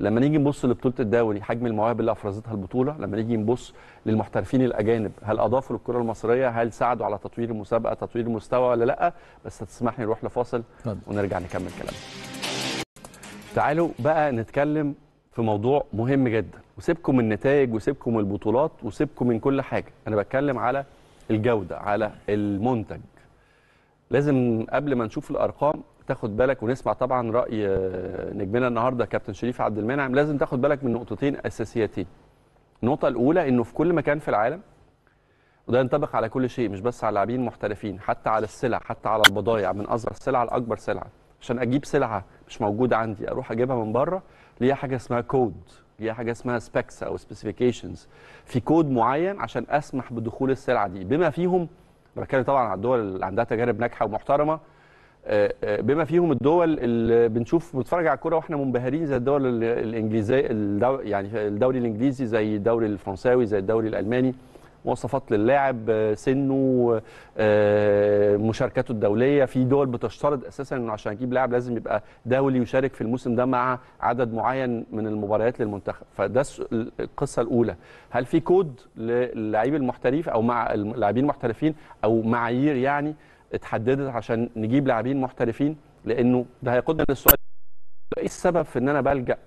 لما نيجي نبص لبطولة الدوري حجم المواهب اللي أفرزتها البطولة لما نيجي نبص للمحترفين الأجانب هل أضافوا للكرة المصرية؟ هل ساعدوا على تطوير المسابقة تطوير المستوى ولا لأ؟ بس هتسمح لي نروح لفاصل. ونرجع نكمل كلامنا تعالوا بقى نتكلم في موضوع مهم جدا. وسيبكم من النتائج وسيبكم من البطولات وسيبكم من كل حاجة. أنا بتكلم على الجودة على المنتج. لازم قبل ما نشوف الأرقام تاخد بالك ونسمع طبعا رأي نجمنا النهارده كابتن شريف عبد المنعم. لازم تاخد بالك من نقطتين أساسيتين. النقطة الأولى إنه في كل مكان في العالم وده ينطبق على كل شيء مش بس على اللاعبين المحترفين حتى على السلع حتى على البضائع من أصغر سلعة لأكبر سلعة. عشان أجيب سلعة مش موجودة عندي أروح أجيبها من بره ليها حاجة اسمها كود ليها حاجة اسمها specs أو specifications في كود معين عشان أسمح بدخول السلعة دي. بما فيهم بتكلم طبعا على الدول اللي عندها تجارب ناجحة ومحترمة آه، آه، بما فيهم الدول اللي بنشوف بنتفرج على الكورة وإحنا منبهرين زي الدول ال- الإنجليزية يعني الدوري الإنجليزي زي الدوري الفرنساوي زي الدوري الألماني. مواصفات للاعب آه، سنه آه، مشاركاته الدولية. في دول بتشترط أساسا إنه عشان أجيب لاعب لازم يبقى دولي يشارك في الموسم ده مع عدد معين من المباريات للمنتخب. فده القصة الأولى. هل في كود للاعيب المحترف أو مع اللاعبين المحترفين أو معايير يعني اتحددت عشان نجيب لاعبين محترفين؟ لأنه ده هيقودنا للسؤال إيه السبب في إن أنا بلجأ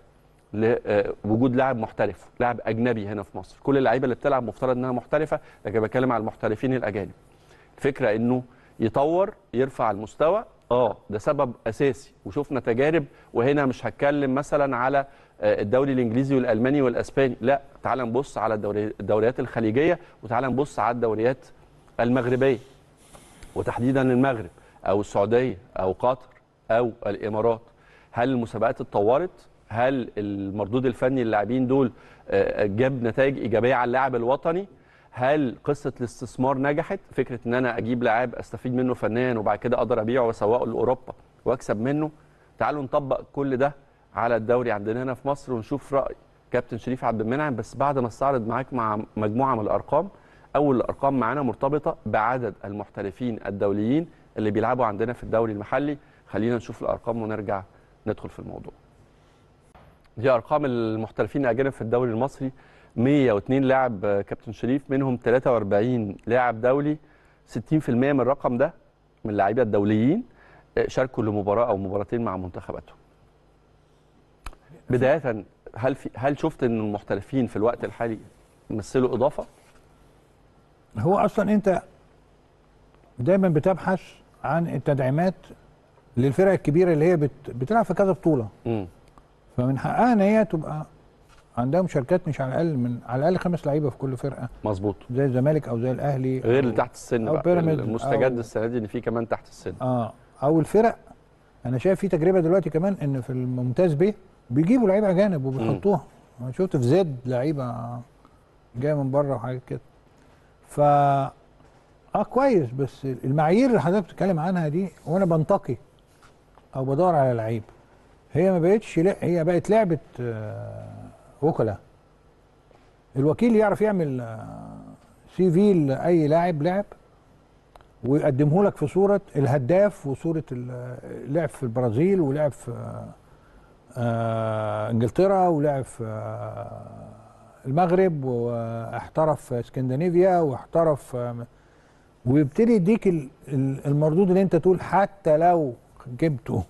لوجود لاعب محترف لاعب أجنبي هنا في مصر. كل اللعيبة اللي بتلعب مفترض إنها محترفة لكن بتكلم على المحترفين الأجانب. الفكرة إنه يطور يرفع المستوى. آه ده سبب أساسي. وشفنا تجارب وهنا مش هتكلم مثلا على آه، الدوري الإنجليزي والألماني والأسباني. لا تعال نبص على الدوري- الدوريات الخليجية وتعال نبص على الدوريات المغربية. وتحديدا المغرب أو السعودية أو قطر أو الإمارات. هل المسابقات اتطورت؟ هل المردود الفني للاعبين دول آه، جاب نتائج إيجابية على اللاعب الوطني؟ هل قصة الاستثمار نجحت؟ فكرة إن أنا أجيب لاعب أستفيد منه فنيا وبعد كده أقدر أبيعه وأسوقه لأوروبا وأكسب منه؟ تعالوا نطبق كل ده على الدوري عندنا هنا في مصر ونشوف رأي كابتن شريف عبد المنعم. بس بعد ما أستعرض معاك مع مجموعة من الأرقام أول الأرقام معانا مرتبطة بعدد المحترفين الدوليين اللي بيلعبوا عندنا في الدوري المحلي. خلينا نشوف الأرقام ونرجع ندخل في الموضوع. دي أرقام المحترفين الأجانب في الدوري المصري. 102 لاعب آه، كابتن شريف منهم 43 لاعب دولي. 60% من الرقم ده من اللعيبه الدوليين. آه، شاركوا لمباراة أو مباراتين مع منتخباتهم. بداية هل في هل شفت إن المحترفين في الوقت الحالي يمثلوا إضافة؟ هو أصلا أنت دايما بتبحث عن التدعيمات للفرق الكبيرة اللي هي بت... بتلعب في كذا بطولة. امم فمن حقها إن هي تبقى عندها مشاركات مش على الأقل من على الأقل خمس لعيبة في كل فرقة. مظبوط. زي الزمالك أو زي الأهلي غير اللي تحت السن أو بقى. بيراميدز المستجد السنة دي إن في كمان تحت السن. آه. أو الفرق أنا شايف في تجربة دلوقتي كمان إن في الممتاز ب بيجيبوا لعيبة أجانب وبيحطوها. أنا شفت في زد لعيبة جاية من بره وحاجات كده. ف آه كويس بس المعايير اللي حضرتك بتتكلم عنها دي وأنا بنتقي أو بدور على لعيب. هي ما بقتش لا هي بقت لعبة آه، وكلاء الوكيل يعرف يعمل آه، سي في لأي لاعب لعب ويقدمه لك في صورة الهداف وصورة ال- لعب في البرازيل ولعب في آه، آه، إنجلترا ولعب في آه، المغرب واحترف في إسكندنافيا واحترف آه، ويبتدي يديك ال- ال- المردود اللي انت تقول حتى لو جبته.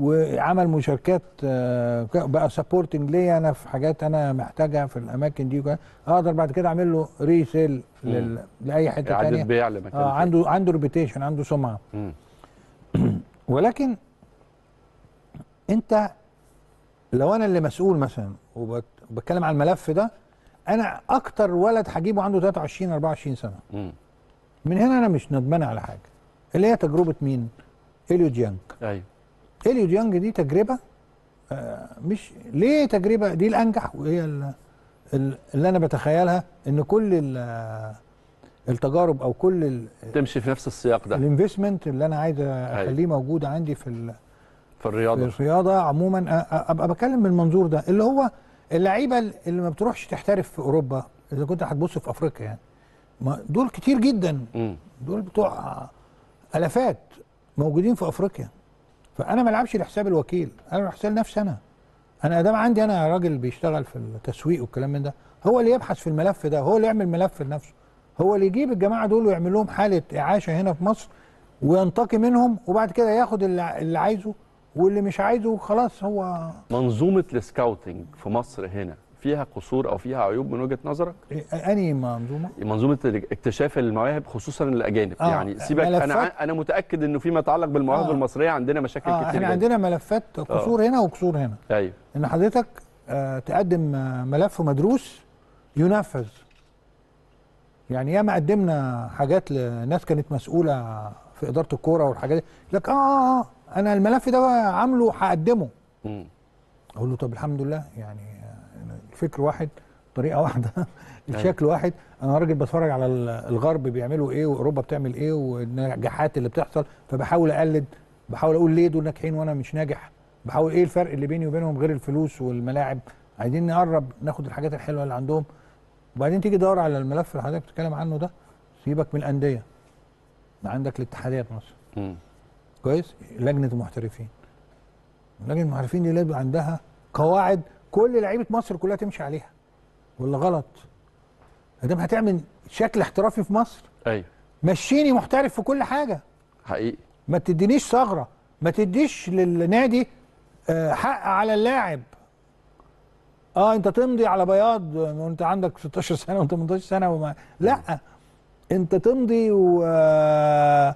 وعمل مشاركات آه، بقى سبورتنج ليا أنا في حاجات أنا محتاجها في الأماكن دي أقدر بعد كده أعمل له resale لل... لأي حتة إعادة ثانية بيع لمكان تاني. عنده عنده reputation عنده سمعة. ولكن أنت لو أنا اللي مسؤول مثلا وبتكلم عن الملف ده أنا أكتر ولد هجيبه عنده 23 24 سنة. من هنا أنا مش ندمان على حاجة. اللي هي تجربة مين؟ اليو ديانج أيوه. اليو ديانج دي تجربة آه، مش ليه تجربة؟ دي الأنجح وهي ال- ال- اللي أنا بتخيلها إن كل ال- التجارب أو كل تمشي في نفس السياق ده. الانفستمنت اللي أنا عايز أخليه موجود عندي في ال- في في الرياضة الرياضه عموما أبقى بتكلم من المنظور ده اللي هو اللعيبة اللي ما بتروحش تحترف في أوروبا إذا كنت هتبص في أفريقيا يعني ما دول كتير جدا. دول بتوع ألافات موجودين في أفريقيا. فأنا ما ألعبش لحساب الوكيل أنا لحساب نفسي أنا. أنا أدام عندي أنا راجل بيشتغل في التسويق والكلام من ده هو اللي يبحث في الملف ده هو اللي يعمل ملف لنفسه. هو اللي يجيب الجماعة دول ويعمل لهم حالة إعاشة هنا في مصر وينتقي منهم وبعد كده ياخد اللي, عايزه واللي مش عايزه خلاص هو منظومة السكاوتنج في مصر هنا فيها قصور أو فيها عيوب من وجهة نظرك؟ أنهي منظومة؟ منظومة اكتشاف المواهب خصوصا الأجانب. آه، يعني سيبك أنا أنا متأكد إنه فيما يتعلق بالمواهب آه. المصرية عندنا مشاكل آه كتير إحنا جداً. عندنا ملفات قصور هنا وقصور هنا. أيوه إن حضرتك آه، تقدم آه، ملف مدروس ينفذ. يعني ياما قدمنا حاجات لناس كانت مسؤولة في إدارة الكورة والحاجات دي. يقول لك آه آه آه، أنا الملف ده عامله هقدمه. أقول له طب الحمد لله يعني الفكر واحد طريقة واحدة الشكل واحد. أنا راجل بتفرج على ال- الغرب بيعملوا إيه وأوروبا بتعمل إيه والنجاحات اللي بتحصل فبحاول أقلد بحاول أقول ليه دول ناجحين وأنا مش ناجح. بحاول إيه الفرق اللي بيني وبينهم غير الفلوس والملاعب؟ عايزين نقرب ناخد الحاجات الحلوة اللي عندهم. وبعدين تيجي تدور على الملف اللي حضرتك بتتكلم عنه ده سيبك من الأندية. عندك الاتحادات مثلا. كويس؟ لجنة المحترفين. لجنة المحترفين دي لازم عندها قواعد كل لعيبة مصر كلها تمشي عليها. ولا غلط؟ ادام هتعمل شكل احترافي في مصر؟ أيوه. مشيني محترف في كل حاجة. حقيقي. ما تدينيش ثغرة. ما تديش للنادي آه، حق على اللاعب. آه أنت تمضي على بياض وأنت عندك 16 سنة و18 سنة وما لا. أنت تمضي و آه،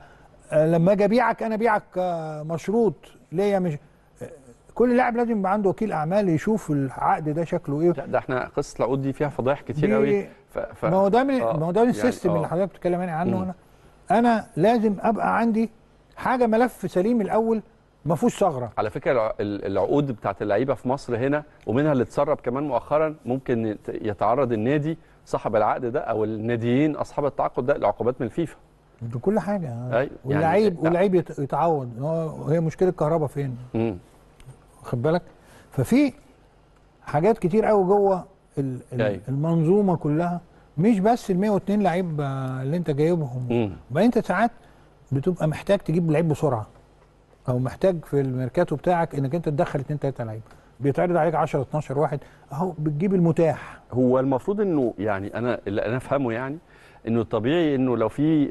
لما أجي أبيعك أنا أبيعك آه، مشروط. ليا مش آه، كل لاعب لازم يبقى عنده وكيل أعمال يشوف العقد ده شكله إيه. لا ده إحنا قصة العقود دي فيها فضايح كتير قوي ف... ف... ما هو ده من آه، ما هو ده من يعني السيستم آه. اللي حضرتك بتتكلم عنه مم. أنا أنا لازم أبقى عندي حاجة ملف سليم الأول ما فيهوش ثغرة. على فكرة الع- ال- العقود بتاعت اللعيبة في مصر هنا ومنها اللي اتسرب كمان مؤخرا ممكن يت- يتعرض النادي صاحب العقد ده أو الناديين أصحاب التعاقد ده لعقوبات من الفيفا. بكل حاجة. واللعيب يعني- واللعيب يت- يتعوض. هي مشكلة الكهرباء فين؟ مم. واخد بالك ففي حاجات كتير قوي جوه أيوة. المنظومة كلها مش بس ال 102 لعيب آه، اللي انت جايبهم. وبعدين انت ساعات بتبقى محتاج تجيب لعيب بسرعة أو محتاج في الميركاتو بتاعك إنك انت تدخل اتنين تلاتة لعيب بيتعرض عليك 10 12 واحد أهو بتجيب المتاح هو المفروض إنه يعني أنا اللي أنا أفهمه يعني إنه طبيعي إنه لو في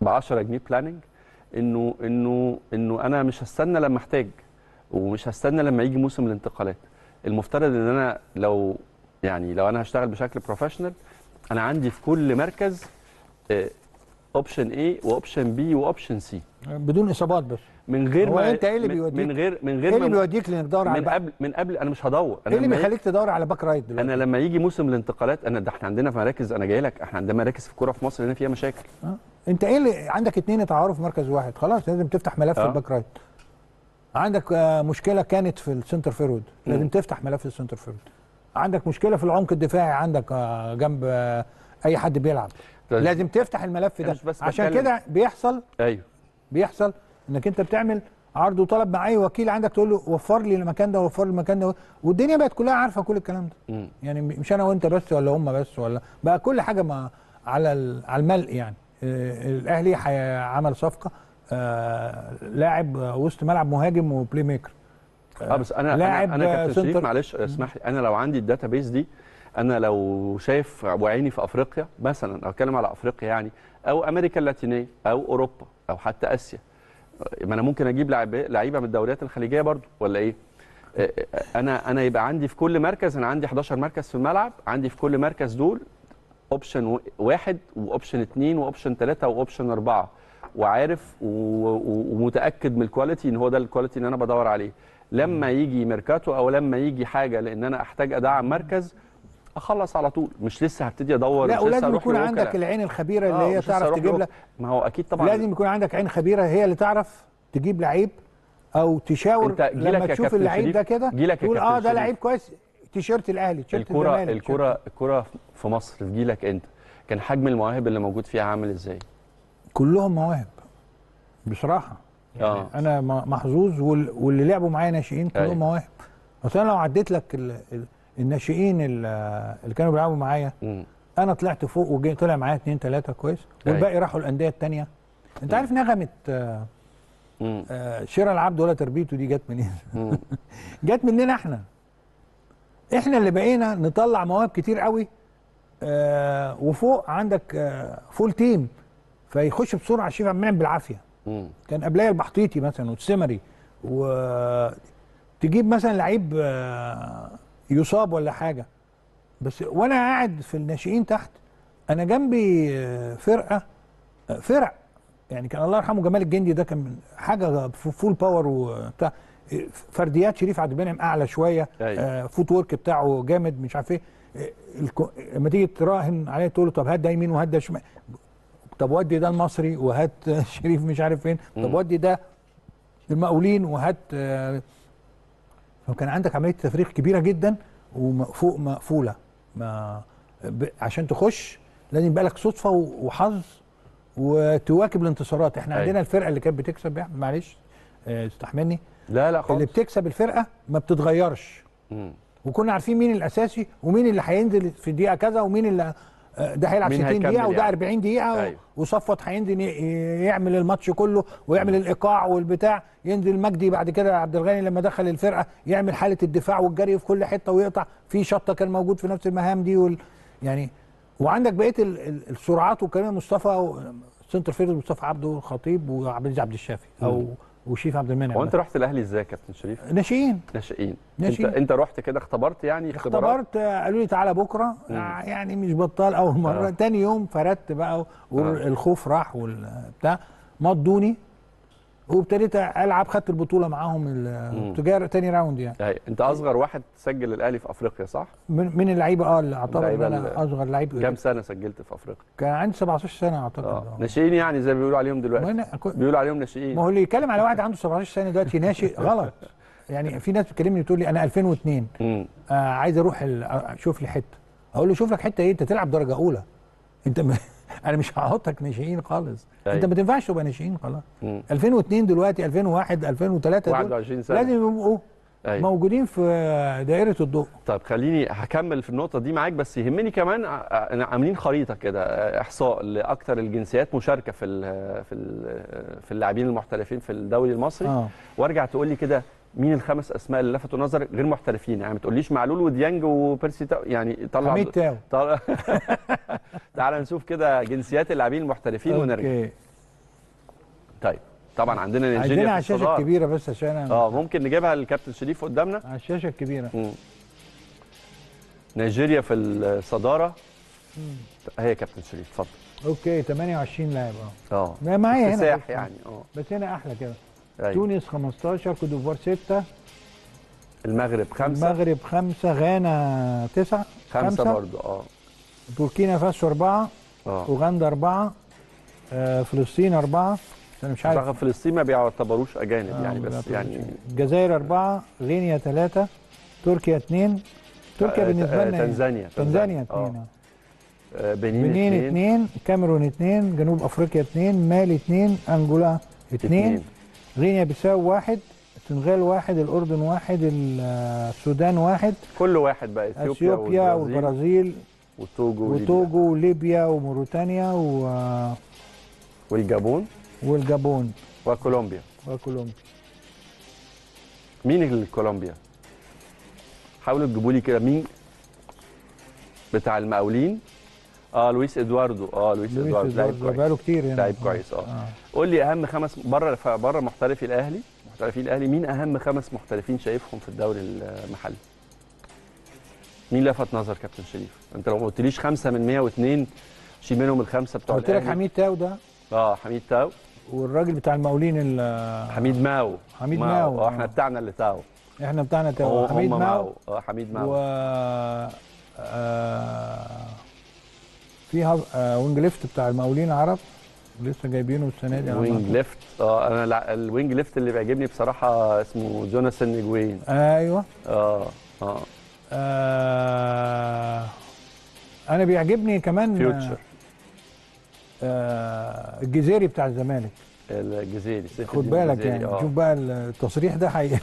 ب 10 جنيه planning إنه إنه إنه أنا مش هستنى لما أحتاج ومش هستنى لما يجي موسم الانتقالات. المفترض إن أنا لو يعني لو أنا هشتغل بشكل professional أنا عندي في كل مركز option A و option B و option C. بدون إصابات بس. من غير هو ما أنت إيه اللي من- بيوديك؟ من غير من إيه غير اللي ما بيوديك لإنك تدور على من قبل من قبل أنا مش هدور. أنا إيه اللي بيخليك تدور على back right دلوقتي؟ أنا لما يجي موسم الانتقالات أنا ده إحنا عندنا في مراكز أنا جاي لك إحنا عندنا مراكز في الكورة في مصر هنا فيها مشاكل. آه. أنت إيه اللي عندك اتنين اتعاروا في مركز واحد خلاص لازم تفتح ملف آه. ال back right. عندك آه، مشكلة كانت في ال centre forward. لازم. تفتح ملف ال centre forward. عندك مشكلة في العمق الدفاعي عندك آه، جنب آه، أي حد بيلعب. لازم تفتح الملف ده. بس عشان كده بيحصل أيوه. بيحصل إنك أنت بتعمل عرض وطلب مع أي وكيل عندك تقول له وفر لي المكان ده وفر لي المكان ده. والدنيا بقت كلها عارفة كل الكلام ده. يعني مش أنا وأنت بس ولا هم بس ولا بقى كل حاجة ما على على الملء يعني. الأهلي عمل صفقة لاعب آه، وسط ملعب مهاجم و playmaker آه بس أنا لاعب، أنا, أنا آه، كابتن شريف. معلش اسمح لي. أنا لو عندي ال database دي أنا لو شايف وعيني في أفريقيا مثلا أتكلم على أفريقيا يعني أو أمريكا اللاتينية أو أوروبا أو حتى آسيا ما أنا ممكن أجيب لعيبة من الدوريات الخليجية برضو ولا إيه؟ آه، آه، أنا أنا يبقى عندي في كل مركز أنا عندي 11 مركز في الملعب عندي في كل مركز دول option واحد و option اثنين و option ثلاثة و option أربعة. وعارف ومتأكد من ال quality إن هو ده ال quality اللي أنا بدور عليه لما يجي ميركاتو أو لما يجي حاجة لأن أنا أحتاج أدعم مركز أخلص على طول مش لسه هبتدي أدور لا ولازم يكون. عندك العين الخبيرة اللي آه، هي تعرف تجيب لك. ما هو أكيد طبعا لازم يكون عندك عين خبيرة هي اللي تعرف تجيب لعيب أو تشاور جيلك لما تشوف اللعيب ده كده تقول آه ده. لعيب كويس تيشيرت الأهلي تيشيرت الزمالك الكرة الكرة في مصر في جيلك أنت كان حجم المواهب اللي موجود فيها عامل إزاي؟ كلهم مواهب بصراحة. آه. أنا م- محظوظ وال- واللي لعبوا معايا ناشئين كلهم أيوة. مواهب أصل أنا لو عديت لك ال- ال- الناشئين ال- اللي كانوا بيلعبوا معايا. أنا طلعت فوق وجي طلع معايا اثنين ثلاثة كويس والباقي راحوا الأندية الثانية أنت عارف نغمة آه،. آه، شراء العبد ولا تربيته دي جت منين؟ جت مننا إحنا. إحنا اللي بقينا نطلع مواهب كتير قوي آه وفوق عندك آه full team فيخش بسرعة شريف عبد المنعم بالعافية. مم. كان قبلها البحطيطي مثلا والسمري وتجيب مثلا لعيب آه، يصاب ولا حاجة. بس وأنا قاعد في الناشئين تحت أنا جنبي آه، فرقة آه، فرق. يعني كان الله يرحمه جمال الجندي ده كان من حاجة full power وبتاع. فرديات شريف عبد المنعم أعلى شوية. أيوة. آه، footwork بتاعه جامد مش عارف إيه. لما تيجي تراهن عليه تقول له طب هات ده يمين وهات ده شمال. طب ودي ده المصري وهات شريف مش عارف فين طب. ودي ده المقاولين وهات آه، فكان عندك عملية تفريغ كبيرة جدا وفوق مقفولة ما عشان تخش لازم يبقى لك صدفة وحظ وتواكب الانتصارات إحنا أيوة. عندنا الفرقة اللي كانت بتكسب أحمد، معلش آه، استحملني لا لا اللي خالص بتكسب الفرقة ما بتتغيرش مم. وكنا عارفين مين الأساسي ومين اللي هينزل في الدقيقة كذا ومين اللي آه، ده هيلعب مين 60 هيكمل دقيقة وده يعني. 40 دقيقة أيوة. وصفوت هينزل يعمل الماتش كله ويعمل الإيقاع والبتاع ينزل مجدي بعد كده عبد الغني لما دخل الفرقة يعمل حالة الدفاع والجري في كل حتة ويقطع في شطة كان موجود في نفس المهام دي وال يعني وعندك بقية ال- ال- السرعات وكريم مصطفى centre forward مصطفى عبده الخطيب وعبد العزيز عبد الشافي أو وشريف عبد المنعم هو انت رحت الأهلي إزاي يا كابتن شريف؟ ناشئين. ناشئين. ناشئين. انت انت رحت كده اختبرت يعني اختبرت آه، قالوا لي تعالى بكرة. آه، يعني مش بطال أول مرة. آه. تاني يوم فردت بقى والخوف راح والبتاع مضّوني. وابتديت ألعب خدت البطولة معاهم التجار تاني round يعني أي. أنت أصغر واحد سجل الأهلي في أفريقيا صح؟ من, من اللعيبة آه اللي أعتبر إن أنا أصغر لعيب كام سنة سجلت في أفريقيا؟ كان عندي 17 سنة أعتقد آه آه. ناشئين يعني زي ما بيقولوا عليهم دلوقتي أنا بيقولوا عليهم ناشئين ما هو اللي يتكلم على واحد عنده 17 سنة دلوقتي ناشئ غلط يعني في ناس بتكلمني تقول لي أنا 2002 مم. آه عايز أروح ال- أشوف لي حتة أقول له شوف لك حتة إيه أنت تلعب درجة أولى أنت. أنا مش هحطك ناشئين خالص أيوة. انت ما تنفعش تبقى ناشئين خلاص مم. 2002 دلوقتي 2001 2003 دول 21 سنة لازم يبقوا أيوة. موجودين في دائرة الضوء طب خليني هكمل في النقطة دي معاك بس يهمني كمان ع- ع- عاملين خريطة كده آه، إحصاء لأكثر الجنسيات مشاركة في ال في ال في اللاعبين المحترفين في الدوري المصري آه وأرجع تقول لي كده مين الخمس أسماء اللي لفتوا نظرك غير محترفين؟ يعني ما تقوليش معلول وديانج وبيرسي تاو يعني طلع حميد تاو. طلع تعال نشوف كده جنسيات اللاعبين المحترفين ونرجع. okay طيب طبعا عندنا نيجيريا على في الشاشه الكبيره بس عشان آه ممكن نجيبها للكابتن شريف قدامنا. على الشاشه الكبيره مم. نيجيريا في الصدارة. هي كابتن شريف اتفضل. okay 28 لاعب آه. آه. معايا هنا بس. يعني آه. بس هنا أحلى كده. أيوة. تونس 15 كوت ديفوار 6 المغرب خمسة. المغرب 5 غانا 9 خمسة برضو آه. بوركينا فاسو 4 آه. أوغندا 4 آه فلسطين 4 أنا مش عارف. رغم فلسطين ما بيعتبروش أجانب آه، يعني بس يعني يعني. الجزائر أربعة غينيا ثلاثة تركيا اثنين. تركيا آه، بالنسبة آه، لنا إيه؟ تنزانيا تنزانيا. آه. اثنين آه، بنين بنين اثنين. اثنين كاميرون اثنين جنوب أفريقيا اثنين مالي اثنين انجولا اثنين. غينيا بيساو واحد السنغال واحد الأردن واحد السودان واحد كل واحد بقى إثيوبيا, إثيوبيا والبرازيل والبرازيل وتوجو وليبيا. وتوجو وليبيا وموريتانيا و- والجابون. والجابون. وكولومبيا. وكولومبيا. مين الكولومبيا؟ حاولوا تجيبوا لي كده مين؟ بتاع المقاولين. آه لويس إدواردو. آه لويس, لويس إدواردو. لعيب كويس. بقاله كتير هنا. لعيب كويس آه. قول لي أهم خمس بره بره محترفي الأهلي. محترفي الأهلي. مين أهم خمس محترفين شايفهم في الدوري المحلي؟ مين لفت نظر كابتن شريف؟ أنت لو ما قلتليش خمسة من 102 شيل منهم الخمسة بتوع قلت لك. حميد تاو ده؟ آه حميد تاو. والراجل بتاع المقاولين ال- حميد ماو. حميد ماو، آه إحنا آه. بتاعنا اللي تاو. إحنا بتاعنا تاو. هو- حميد ماو. آه حميد و ماو آه، في هاف- آه، wing left بتاع المقاولين العرب لسه جايبينه السنة دي. على wing. left آه أنا ال wing left اللي بيعجبني بصراحة اسمه جوناثان نيجوين أيوه. آه آه. آه أنا بيعجبني كمان فيوتشر آه الجزيري بتاع الزمالك. الجزيري خد بالك يعني آه. شوف بقى التصريح ده حقيقي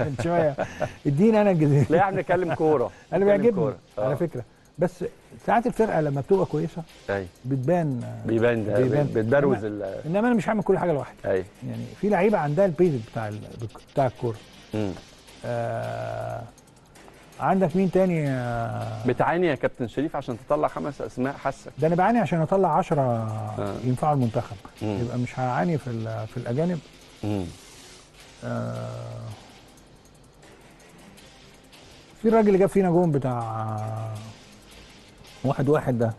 من شوية. اديني أنا الجزيري. لا إحنا نتكلم كورة. أنا بيعجبني كورة. آه. على فكرة. بس ساعات الفرقة لما بتبقى كويسة أيوه بتبان آه، بيبان. ده بيبان. بتبروز ال إنما أنا مش هعمل كل حاجة لوحدي. أيوه يعني في لعيبة عندها البيز بتاع ال- بتاع الكورة. آه عندك مين تاني؟ آه بتعاني يا كابتن شريف عشان تطلع خمس أسماء حاسك. ده أنا بعاني عشان أطلع 10 ينفعوا المنتخب. مم. يبقى مش هعاني في ال- في الأجانب. مم. آه في الراجل اللي جاب فينا جون بتاع واحد واحد ده.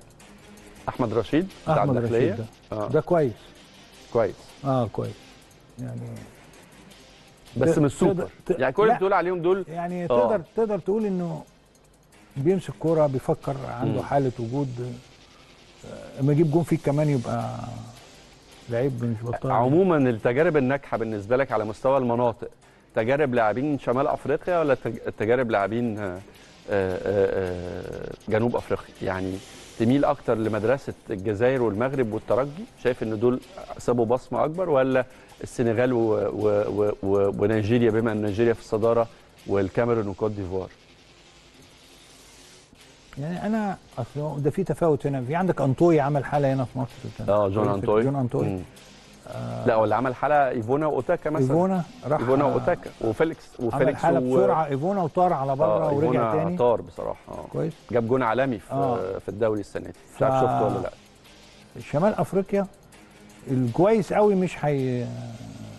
أحمد رشيد بتاع أحمد الداخلية؟ رشيد ده. آه. ده كويس. كويس. آه كويس. يعني بس مش سوبر. يعني كل اللي. بتقول عليهم دول يعني آه. تقدر تقدر تقول إنه بيمسك كورة بيفكر عنده مم. حالة وجود. آه، اما يجيب جون فيك كمان يبقى لعيب مش بطال. عموما التجارب الناجحة بالنسبة لك على مستوى المناطق تجارب لاعبين شمال أفريقيا ولا تج- تجارب لاعبين آه، آه، آه، جنوب أفريقيا. يعني تميل أكتر لمدرسة الجزائر والمغرب والترجي. شايف إن دول سابوا بصمة أكبر ولا السنغال و و و ونيجيريا بما إن نيجيريا في الصدارة والكاميرون وكوت ديفوار؟ يعني أنا اصل ده في تفاوت هنا. في عندك أنطوي عمل حالة هنا في مصر. آه جون. أنطوي. جون أنطوي. لا واللي عمل حلقة إيفونا وأوتاكا مثلا. إيفونا راح إيفونا وأوتاكا وفيليكس عمل وفيليكس حاله و- بسرعة إيفونا وطار على بره آه، ورجع تاني. طار بصراحة آه. كويس. جاب جون عالمي في آه. في الدوري السنة دي. مش عارف شفته ولا لا. شمال أفريقيا الكويس قوي مش هي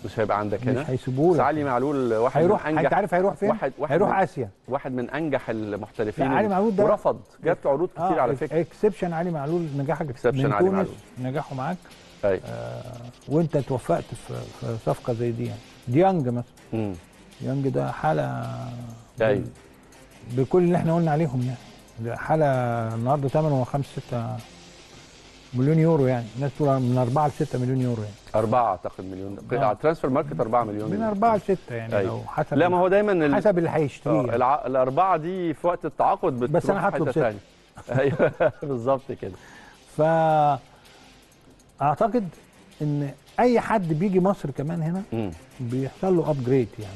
مش هيبقى عندك هنا؟ مش هيسيبوه. بس لك علي معلول واحد هيروح من أنت انجح عارف هيروح فين؟ واحد واحد هيروح من آسيا. واحد من أنجح المحترفين علي معلول ده- ورفض جات عروض كتير على فكرة. exception علي معلول نجاحك من علي معلول. نجاحه معاك. أيوه وانت توفقت في, في صفقة زي دي يعني. ديانج مثلا. مم. ديانج ده حالة أيوه بكل اللي إحنا قلنا عليهم يعني. حالة النهارده ثمنه 5 6 مليون يورو يعني. الناس تقول من 4 ل 6 مليون يورو يعني. أربعة أعتقد مليون. آه. على ال Transfermarkt 4 مليون من 4 ل 6 يعني. أيوة. لو حسب لا ما هو دايما ال... حسب اللي آه، هيشتريه يعني. الع... الأربعة دي في وقت التعاقد بس أنا هطلب. أيوه بالظبط كده. ف أعتقد إن أي حد بيجي مصر كمان هنا مم. بيحصل له upgrade يعني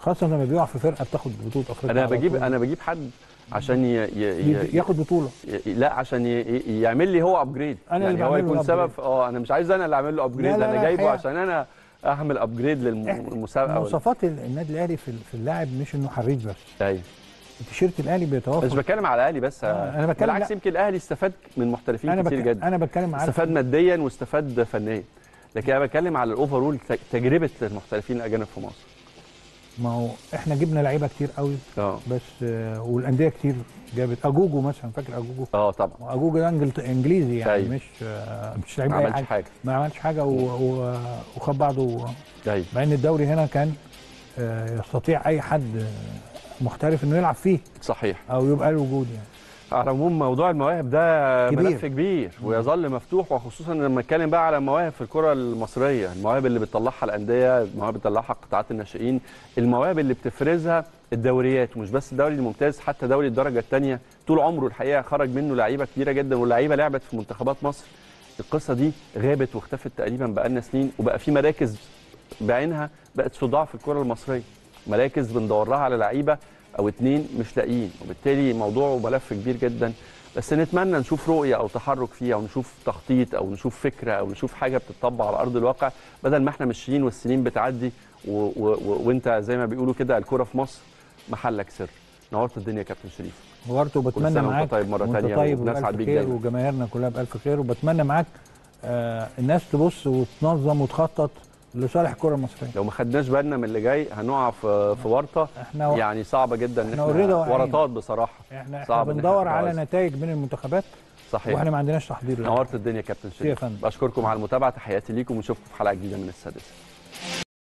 خاصة لما بيقع في فرقة بتاخد بطولة أفريقيا على بجيب طول. أنا بجيب حد عشان ي... ي... ي... ياخد بطولة لا عشان ي... ي- يعمل لي هو upgrade أنا يعني اللي هو يكون. سبب آه أنا مش عايز أنا اللي أعمل له upgrade أنا لا، جايبه الحقيقة- عشان أنا أعمل upgrade للمسابقه مواصفات النادي الأهلي في في اللاعب مش إنه حريف بس أيوه التيشيرت الاهلي مش بيتوافق بتكلم على الأهلي بس. آه، أنا بتكلم- بالعكس. يمكن الأهلي استفاد من محترفين أنا كتير. جدا. أنا بتكلم عارف استفاد ماديا واستفاد فنيا. لكن أنا بتكلم على الأوفرول تجربة المحترفين الأجانب في مصر. ما هو إحنا جبنا لعيبة كتير قوي آه. بس آه، والأندية كتير جابت. أجوجو مثلا فاكر أجوجو؟ آه طبعا. أجوجو ده إنجليزي يعني أيوة. مش آه، مش لعيب ما عملش حاجة. حاجة. ما عملش حاجة و... و... وخد بعضه. أيوه مع إن الدوري هنا كان آه، يستطيع أي حد محترف إنه يلعب فيه. صحيح. أو يبقى له وجود يعني. على العموم موضوع المواهب ده كبير. ملف كبير ويظل مفتوح وخصوصا لما نتكلم بقى على المواهب في الكرة المصرية المواهب اللي بتطلعها الأندية المواهب اللي بتطلعها قطاعات الناشئين المواهب اللي بتفرزها الدوريات ومش بس الدوري الممتاز حتى دوري الدرجة الثانية طول عمره الحقيقة خرج منه لعيبة كتيره جدا واللعيبة لعبت في منتخبات مصر. القصة دي غابت واختفت تقريبا بقالنا سنين وبقى في مراكز بعينها بقت صداع في الكرة المصرية. مراكز بندور لها على لعيبة أو اتنين مش لاقيين وبالتالي موضوعه ملف كبير جدا. بس نتمنى نشوف رؤية أو تحرك فيه أو نشوف تخطيط أو نشوف فكرة أو نشوف حاجة بتطبق على أرض الواقع. بدل ما إحنا ماشيين والسنين بتعدي و و و وانت زي ما بيقولوا كده الكرة في مصر محلك سر. نورت الدنيا يا كابتن شريف. وبرضه كل بتمنى سنة وأنت معاك. طيب وأنت تانية طيب وبألف خير دايما. وجماهيرنا كلها بألف خير. وبتمنى معاك آه الناس تبص وتنظم وتخطط. لصالح الكرة المصرية. لو ما خدناش بالنا من اللي جاي هنقع في في ورطة. إحنا و... يعني صعبة جدا إن إحنا. ورطات بصراحة. إحنا إحنا بندور. على نتائج من المنتخبات. صحيح. وإحنا ما عندناش تحضير. نورت الدنيا يا كابتن شريف. بشكركم على المتابعة. تحياتي ليكم. ونشوفكم في حلقة جديدة من السادسه